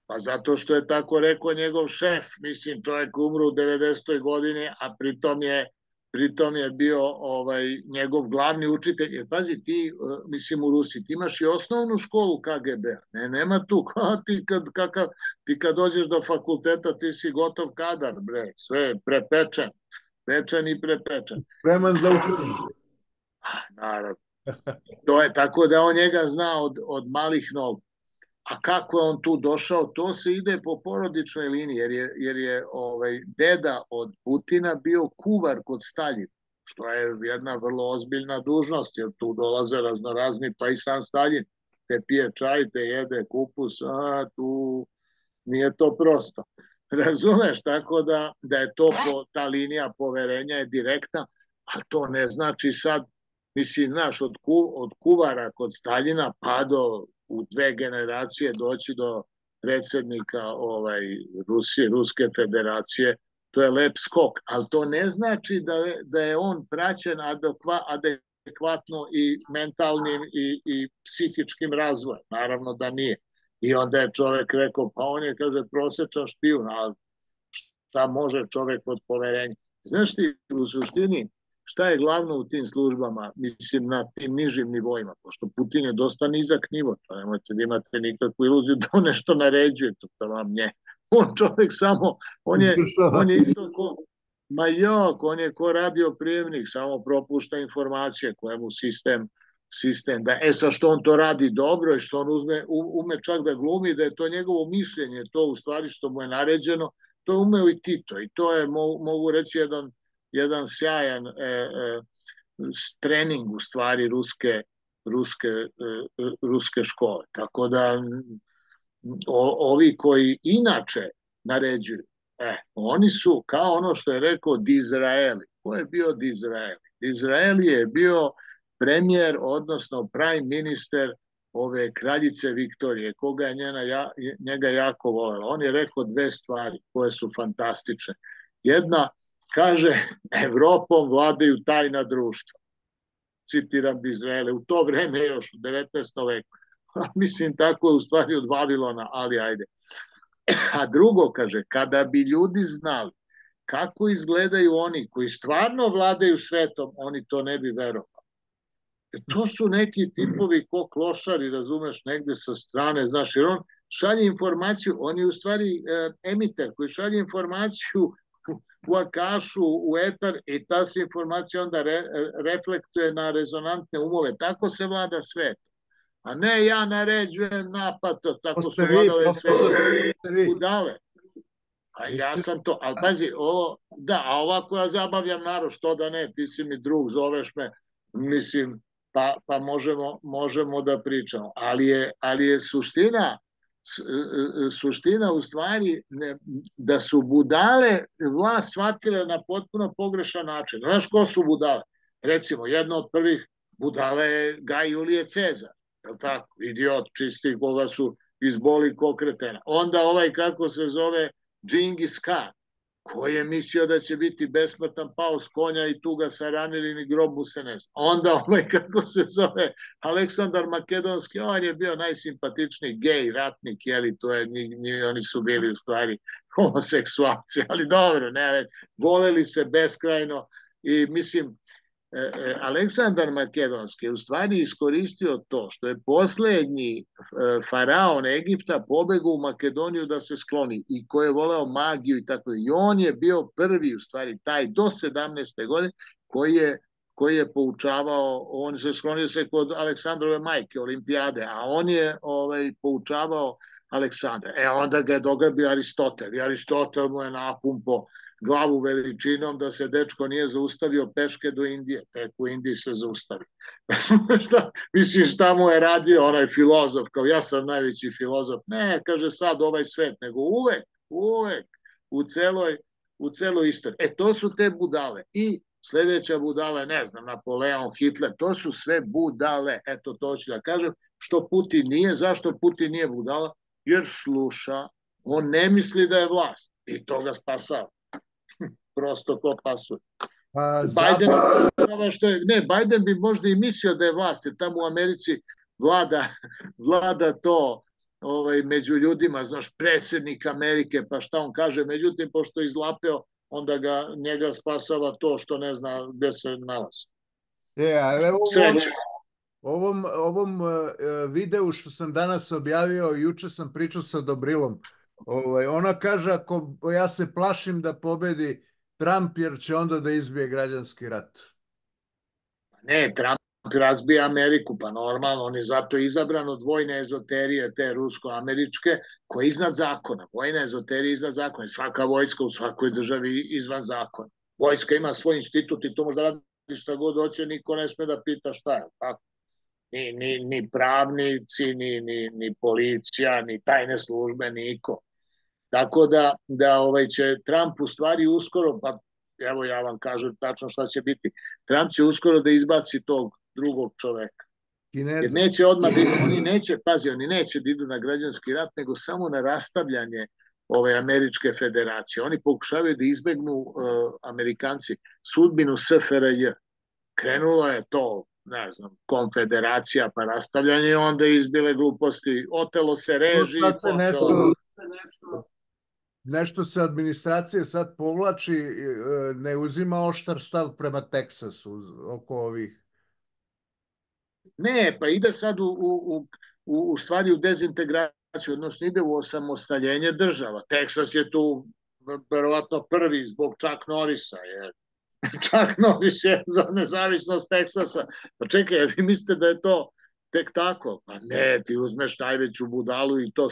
Pa zato što je tako rekao njegov šef. Mislim, čovjek umru u 90. godini, a pritom je pritom je bio ovaj njegov glavni učitelj. Jer pazi, ti, e, mislim u Rusiji, ti imaš i osnovnu školu KGB-a. Ne, nema tu. [LAUGHS] Ka, ti, kad, kakav, ti kad dođeš do fakulteta, ti si gotov kadar, bre. Sve prepečen. Pečen i prepečen. Spreman za Ukrajinu. Naravno. To je tako da on njega zna od, od malih nogu. A kako je on tu došao, to se ide po porodičnoj liniji, jer je, jer je ovaj, deda od Putina bio kuvar kod Staljina, što je jedna vrlo ozbiljna dužnost, jer tu dolaze raznorazni, pa i sam Staljin te pije čaj, te jede kupus, a tu nije to prosto. [LAUGHS] Razumeš, tako da, da je to po, ta linija poverenja je direktna, a to ne znači sad, mislim, znaš, od, ku, od kuvara kod Staljina pa do u dve generacije doći do predsednika ovaj, Rusije, Ruske federacije, to je lep skok, ali to ne znači da da je on praćen adekva, adekvatno i mentalnim i, i psihičkim razvojem. Naravno da nije. I onda je čovek rekao, pa on je, kaže, prosečan špijun, ali šta može čovek od poverenja? Znaš ti, u suštini, šta je glavno u tim službama, mislim na tim nižim nivoima, pošto Putin je dosta nizak nivo, to nemojte da imate nikakvu iluziju da on nešto naređuje, to, to vam nje. On čovjek samo, on je, on je isto ko, ma jok, on je ko radio prijemnik, samo propušta informacije koje mu sistem sistem. Da, e sa što on to radi dobro i što on uzme, ume čak da glumi, da je to njegovo mišljenje, to u stvari što mu je naređeno, to je umeo i Tito i to je, mogu reći, jedan, jedan sjajan e, e, trening u stvari ruske, ruske, e, ruske škole. Tako da o, ovi koji inače naređuju, e, oni su kao ono što je rekao Dizraeli. Ko je bio Dizraeli? Dizraeli je bio premijer, odnosno prime minister ove kraljice Viktorije, koga je njena, ja, njega jako volela. On je rekao dve stvari koje su fantastične. Jedna, kaže, Evropom vladaju tajna društva. Citiram Dizraele, u to vreme još u 19. veku. [LAUGHS] Mislim, tako je u stvari od Vavilona, ali ajde. [CLEARS THROAT] A drugo, kaže, kada bi ljudi znali kako izgledaju oni koji stvarno vladaju svetom, oni to ne bi verovali. E, to su neki tipovi ko klošari, razumeš, negde sa strane, znaš, jer on šalje informaciju, on je u stvari e, emiter koji šalje informaciju u akašu, u etar i ta se informacija onda re, reflektuje na rezonantne umove. Tako se vlada svet. A ne ja naređujem napad, tako su vladale sve budale. A ja sam to, ali pazi, ovo, da, a ovako ja zabavljam narod, što da ne, ti si mi drug, zoveš me, mislim, pa, pa možemo, možemo da pričamo. Ali je, ali je suština, suština u stvari ne, da su budale vlast shvatile na potpuno pogrešan način. Znaš ko su budale? Recimo, jedna od prvih budale je Gaj Julije Cezar. Je tako? Idiot čisti koga su izboli ko. Onda ovaj, kako se zove, Džingis Khan ko je mislio da će biti besmrtan pao s konja i tu ga saranili ni grobu se ne zna. Onda ovaj, kako se zove, Aleksandar Makedonski, on je bio najsimpatičniji gej ratnik, jeli, to je, ni, ni, oni su bili u stvari homoseksualci, ali dobro, ne, voleli se beskrajno i mislim, Aleksandar Makedonski je u stvari iskoristio to što je poslednji e, faraon Egipta pobegao u Makedoniju da se skloni i ko je voleo magiju i tako i on je bio prvi u stvari taj do 17. godine koji je koji je poučavao, on se sklonio se kod Aleksandrove majke, olimpijade, a on je ovaj, poučavao Aleksandra. E onda ga je dograbio Aristotel i Aristotel mu je napumpo glavu veličinom da se dečko nije zaustavio peške do Indije. Tek u Indiji se zaustavi. [LAUGHS] šta, misliš šta mu je radio onaj filozof, kao ja sam najveći filozof. Ne, kaže sad ovaj svet, nego uvek, uvek, u celoj, u celoj istoriji. E, to su te budale. I sledeća budala, ne znam, Napoleon, Hitler, to su sve budale. Eto, to ću da kažem. Što Putin nije, zašto Putin nije budala? Jer sluša, on ne misli da je vlast i to ga spasava [LAUGHS] prosto ko pasuje. Pa, Biden, zato... što je, ne, Biden bi možda i mislio da je vlast, jer tamo u Americi vlada, [LAUGHS] vlada to ovaj, među ljudima, znaš, predsednik Amerike, pa šta on kaže, međutim, pošto je izlapeo, onda ga, njega spasava to što ne zna gde se nalazi. E, ali evo, Sreće. Ovom, ovom uh, videu što sam danas objavio, juče sam pričao sa Dobrilom, ovaj, ona kaže, ako ja se plašim da pobedi Trump jer će onda da izbije građanski rat. Ne, Trump razbija Ameriku, pa normalno, on je zato izabran od vojne ezoterije, te rusko-američke, koja je iznad zakona. Vojna ezoterija je iznad zakona. Svaka vojska u svakoj državi izvan zakona. Vojska ima svoj institut i to možda radi šta god hoće, niko ne sme da pita šta je. Tako? Ni, ni, ni pravnici, ni, ni, ni policija, ni tajne službe, niko. Tako da, da ovaj će Trump u stvari uskoro, pa evo ja vam kažem tačno šta će biti, Trump će uskoro da izbaci tog drugog čoveka. Kineza. Jer neće odmah da idu, oni neće, pazi, oni neće da idu na građanski rat, nego samo na rastavljanje ove američke federacije. Oni pokušavaju da izbegnu uh, Amerikanci sudbinu SFRJ. Krenulo je to, ne znam, konfederacija pa rastavljanje onda izbile gluposti. Otelo se reži. No, se nešto, nešto nešto se administracije sad povlači, e, ne uzima oštar stav prema Teksasu oko ovih. Ne, pa ide sad u, u, u, u stvari u dezintegraciju, odnosno ide u osamostaljenje država. Teksas je tu verovatno prvi zbog Chuck Norrisa, jer čak novi šef za nezavisnost Teksasa. Pa čekaj, vi mislite da je to tek tako? Pa ne, ti uzmeš najveću budalu i to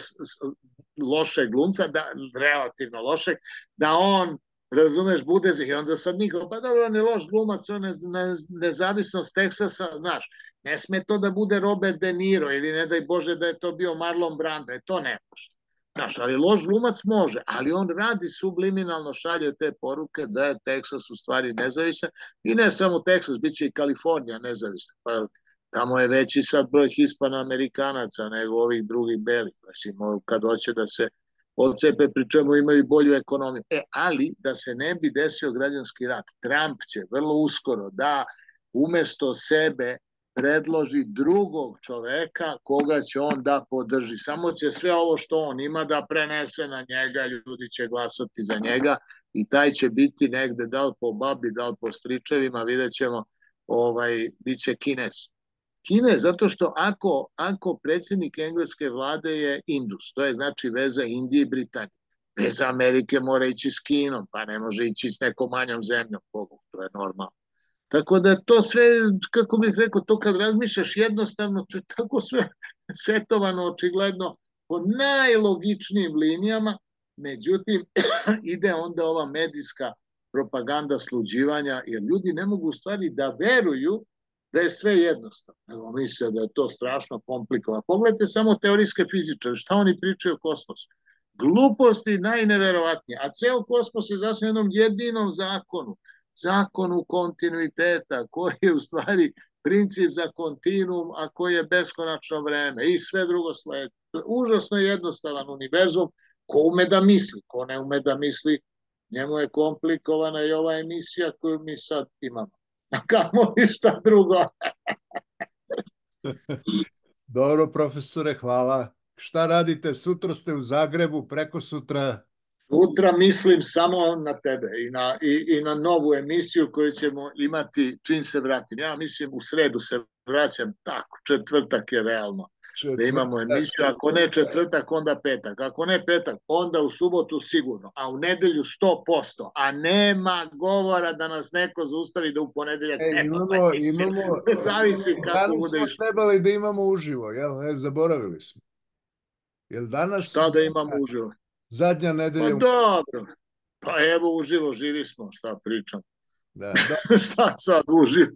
lošeg glumca, da, relativno lošeg, da on razumeš, bude i onda sad niko, pa dobro, on je loš glumac, on je ne, nezavisnost Teksasa, znaš, ne sme to da bude Robert De Niro ili ne daj Bože da je to bio Marlon Brando, je to ne može. Znaš, ali loš glumac može, ali on radi subliminalno, šalje te poruke da je Teksas u stvari nezavisan i ne samo Teksas, bit će i Kalifornija nezavisna. Pa tamo je veći sad broj hispanoamerikanaca nego ovih drugih belih. Mislim, kad hoće da se odcepe, pri čemu imaju bolju ekonomiju. E, ali da se ne bi desio građanski rat, Trump će vrlo uskoro da umesto sebe predloži drugog čoveka koga će on da podrži. Samo će sve ovo što on ima da prenese na njega, ljudi će glasati za njega i taj će biti negde, da li po babi, da li po stričevima, vidjet ćemo, ovaj, bit će kines. Kine, zato što ako, ako predsjednik engleske vlade je Indus, to je znači veza Indije i Britanije, veza Amerike mora ići s Kinom, pa ne može ići s nekom manjom zemljom, to je normalno. Tako da to sve, kako bih rekao, to kad razmišljaš jednostavno, to je tako sve [LAUGHS] setovano, očigledno, po najlogičnijim linijama, međutim, [CLEARS THROAT] ide onda ova medijska propaganda sluđivanja, jer ljudi ne mogu u stvari da veruju da je sve jednostavno. Evo, misle da je to strašno komplikovano. Pogledajte samo teorijske fizičare, šta oni pričaju o kosmosu. Gluposti najneverovatnije, a ceo kosmos je zasnovan jednom jedinom zakonu, zakonu kontinuiteta, koji je u stvari princip za kontinuum, a koji je beskonačno vreme i sve drugo sledi. Užasno jednostavan univerzum, ko ume da misli, ko ne ume da misli, njemu je komplikovana i ova emisija koju mi sad imamo. A kamo li šta drugo? [LAUGHS] Dobro, profesore, hvala. Šta radite? Sutra ste u Zagrebu, preko sutra Sutra mislim samo na tebe i na, i, i na novu emisiju koju ćemo imati čim se vratim. Ja mislim u sredu se vraćam tako, četvrtak je realno. Četvrtak. Da imamo emisiju, ako ne četvrtak, onda petak. Ako ne petak, onda u subotu sigurno, a u nedelju 100%. A nema govora da nas neko zaustavi da u ponedeljak e, nema imamo, imamo, [LAUGHS] Zavisi kako bude Danas smo trebali da imamo uživo, jel? E, zaboravili smo. Jel danas... Šta da imamo uživo? Zadnja nedelja... Pa dobro. Pa evo uživo, živi smo, šta pričam. Da, [LAUGHS] da. šta sad uživo?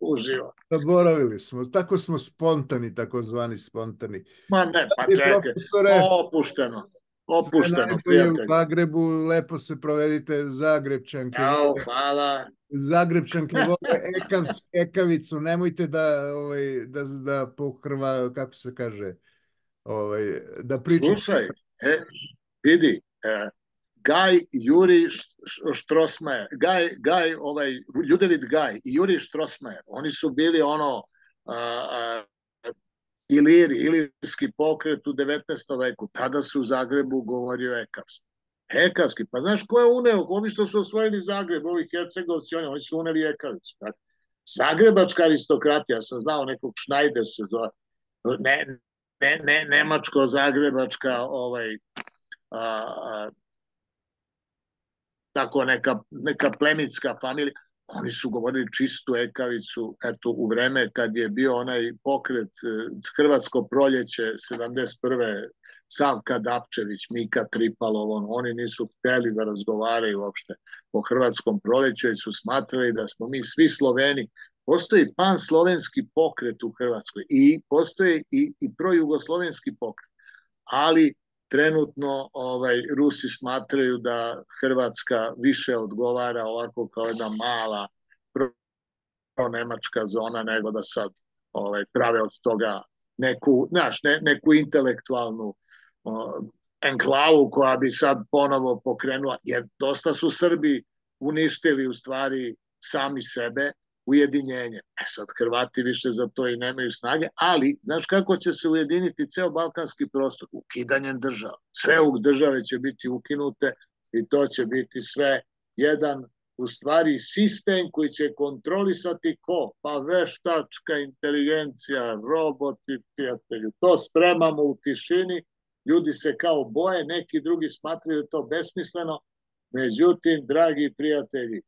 uživo. Zaboravili smo. Tako smo spontani, takozvani spontani. Ma ne, pa čekaj. Profesore, opušteno. Opušteno, prijatelj. u Zagrebu, lepo se provedite Zagrebčanke. Jao, hvala. Zagrebčanke vole ekav, ekavicu, nemojte da, ovaj, da, da pohrva, kako se kaže, ovaj, da pričate. Slušaj, e, vidi, e, Gaj Juri Štrosmajer, Gaj, Gaj, ovaj, Ljudevit Gaj i Juri Štrosmajer, oni su bili ono a, a, Iliri, ilirski pokret u 19. veku, tada su u Zagrebu govorio Ekavski. Ekavski, pa znaš ko je uneo, ovi što su osvojili Zagreb, ovi Hercegovci, oni, oni su uneli Ekavicu. Zagrebačka aristokratija, ja sam znao nekog Schneider se zove, ne, ne, ne, nemačko-zagrebačka ovaj, a, a, tako neka, neka plemitska familija, oni su govorili čistu ekavicu, eto, u vreme kad je bio onaj pokret e, Hrvatsko proljeće 71. Savka Dapčević, Mika Tripalov, on, oni nisu hteli da razgovaraju uopšte o Hrvatskom proljeću i su smatrali da smo mi svi Sloveni postoji pan slovenski pokret u Hrvatskoj i postoji i, i projugoslovenski pokret. Ali trenutno ovaj Rusi smatraju da Hrvatska više odgovara ovako kao jedna mala pro-nemačka zona nego da sad ovaj prave od toga neku, znaš, ne, neku intelektualnu o, enklavu koja bi sad ponovo pokrenula, jer dosta su Srbi uništili u stvari sami sebe ujedinjenje. E sad, Hrvati više za to i nemaju snage, ali, znaš kako će se ujediniti ceo balkanski prostor? Ukidanjem država. Sve u države će biti ukinute i to će biti sve jedan u stvari sistem koji će kontrolisati ko? Pa veštačka inteligencija, roboti, prijatelju. To spremamo u tišini, ljudi se kao boje, neki drugi smatraju da to besmisleno, međutim, dragi prijatelji,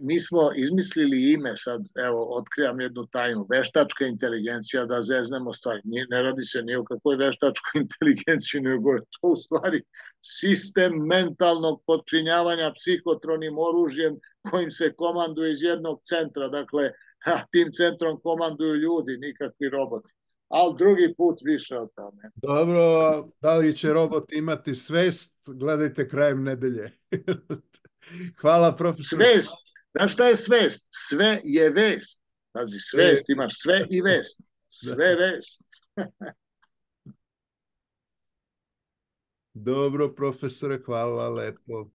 mi smo izmislili ime, sad evo, otkrivam jednu tajnu, veštačka inteligencija, da zeznemo stvari. Ne radi se ni o kakvoj veštačkoj [LAUGHS] inteligenciji, nego je to u stvari sistem mentalnog podčinjavanja psihotronim oružjem kojim se komanduje iz jednog centra. Dakle, tim centrom komanduju ljudi, nikakvi roboti. Ali drugi put više od tome. Dobro, da li će robot imati svest? Gledajte krajem nedelje. [LAUGHS] Hvala profesor. Svest. Znaš šta je svest? Sve je vest. Pazi, svest, imaš sve i vest. [LAUGHS] Sve vest. [LAUGHS] Dobro, profesore, hvala lepo.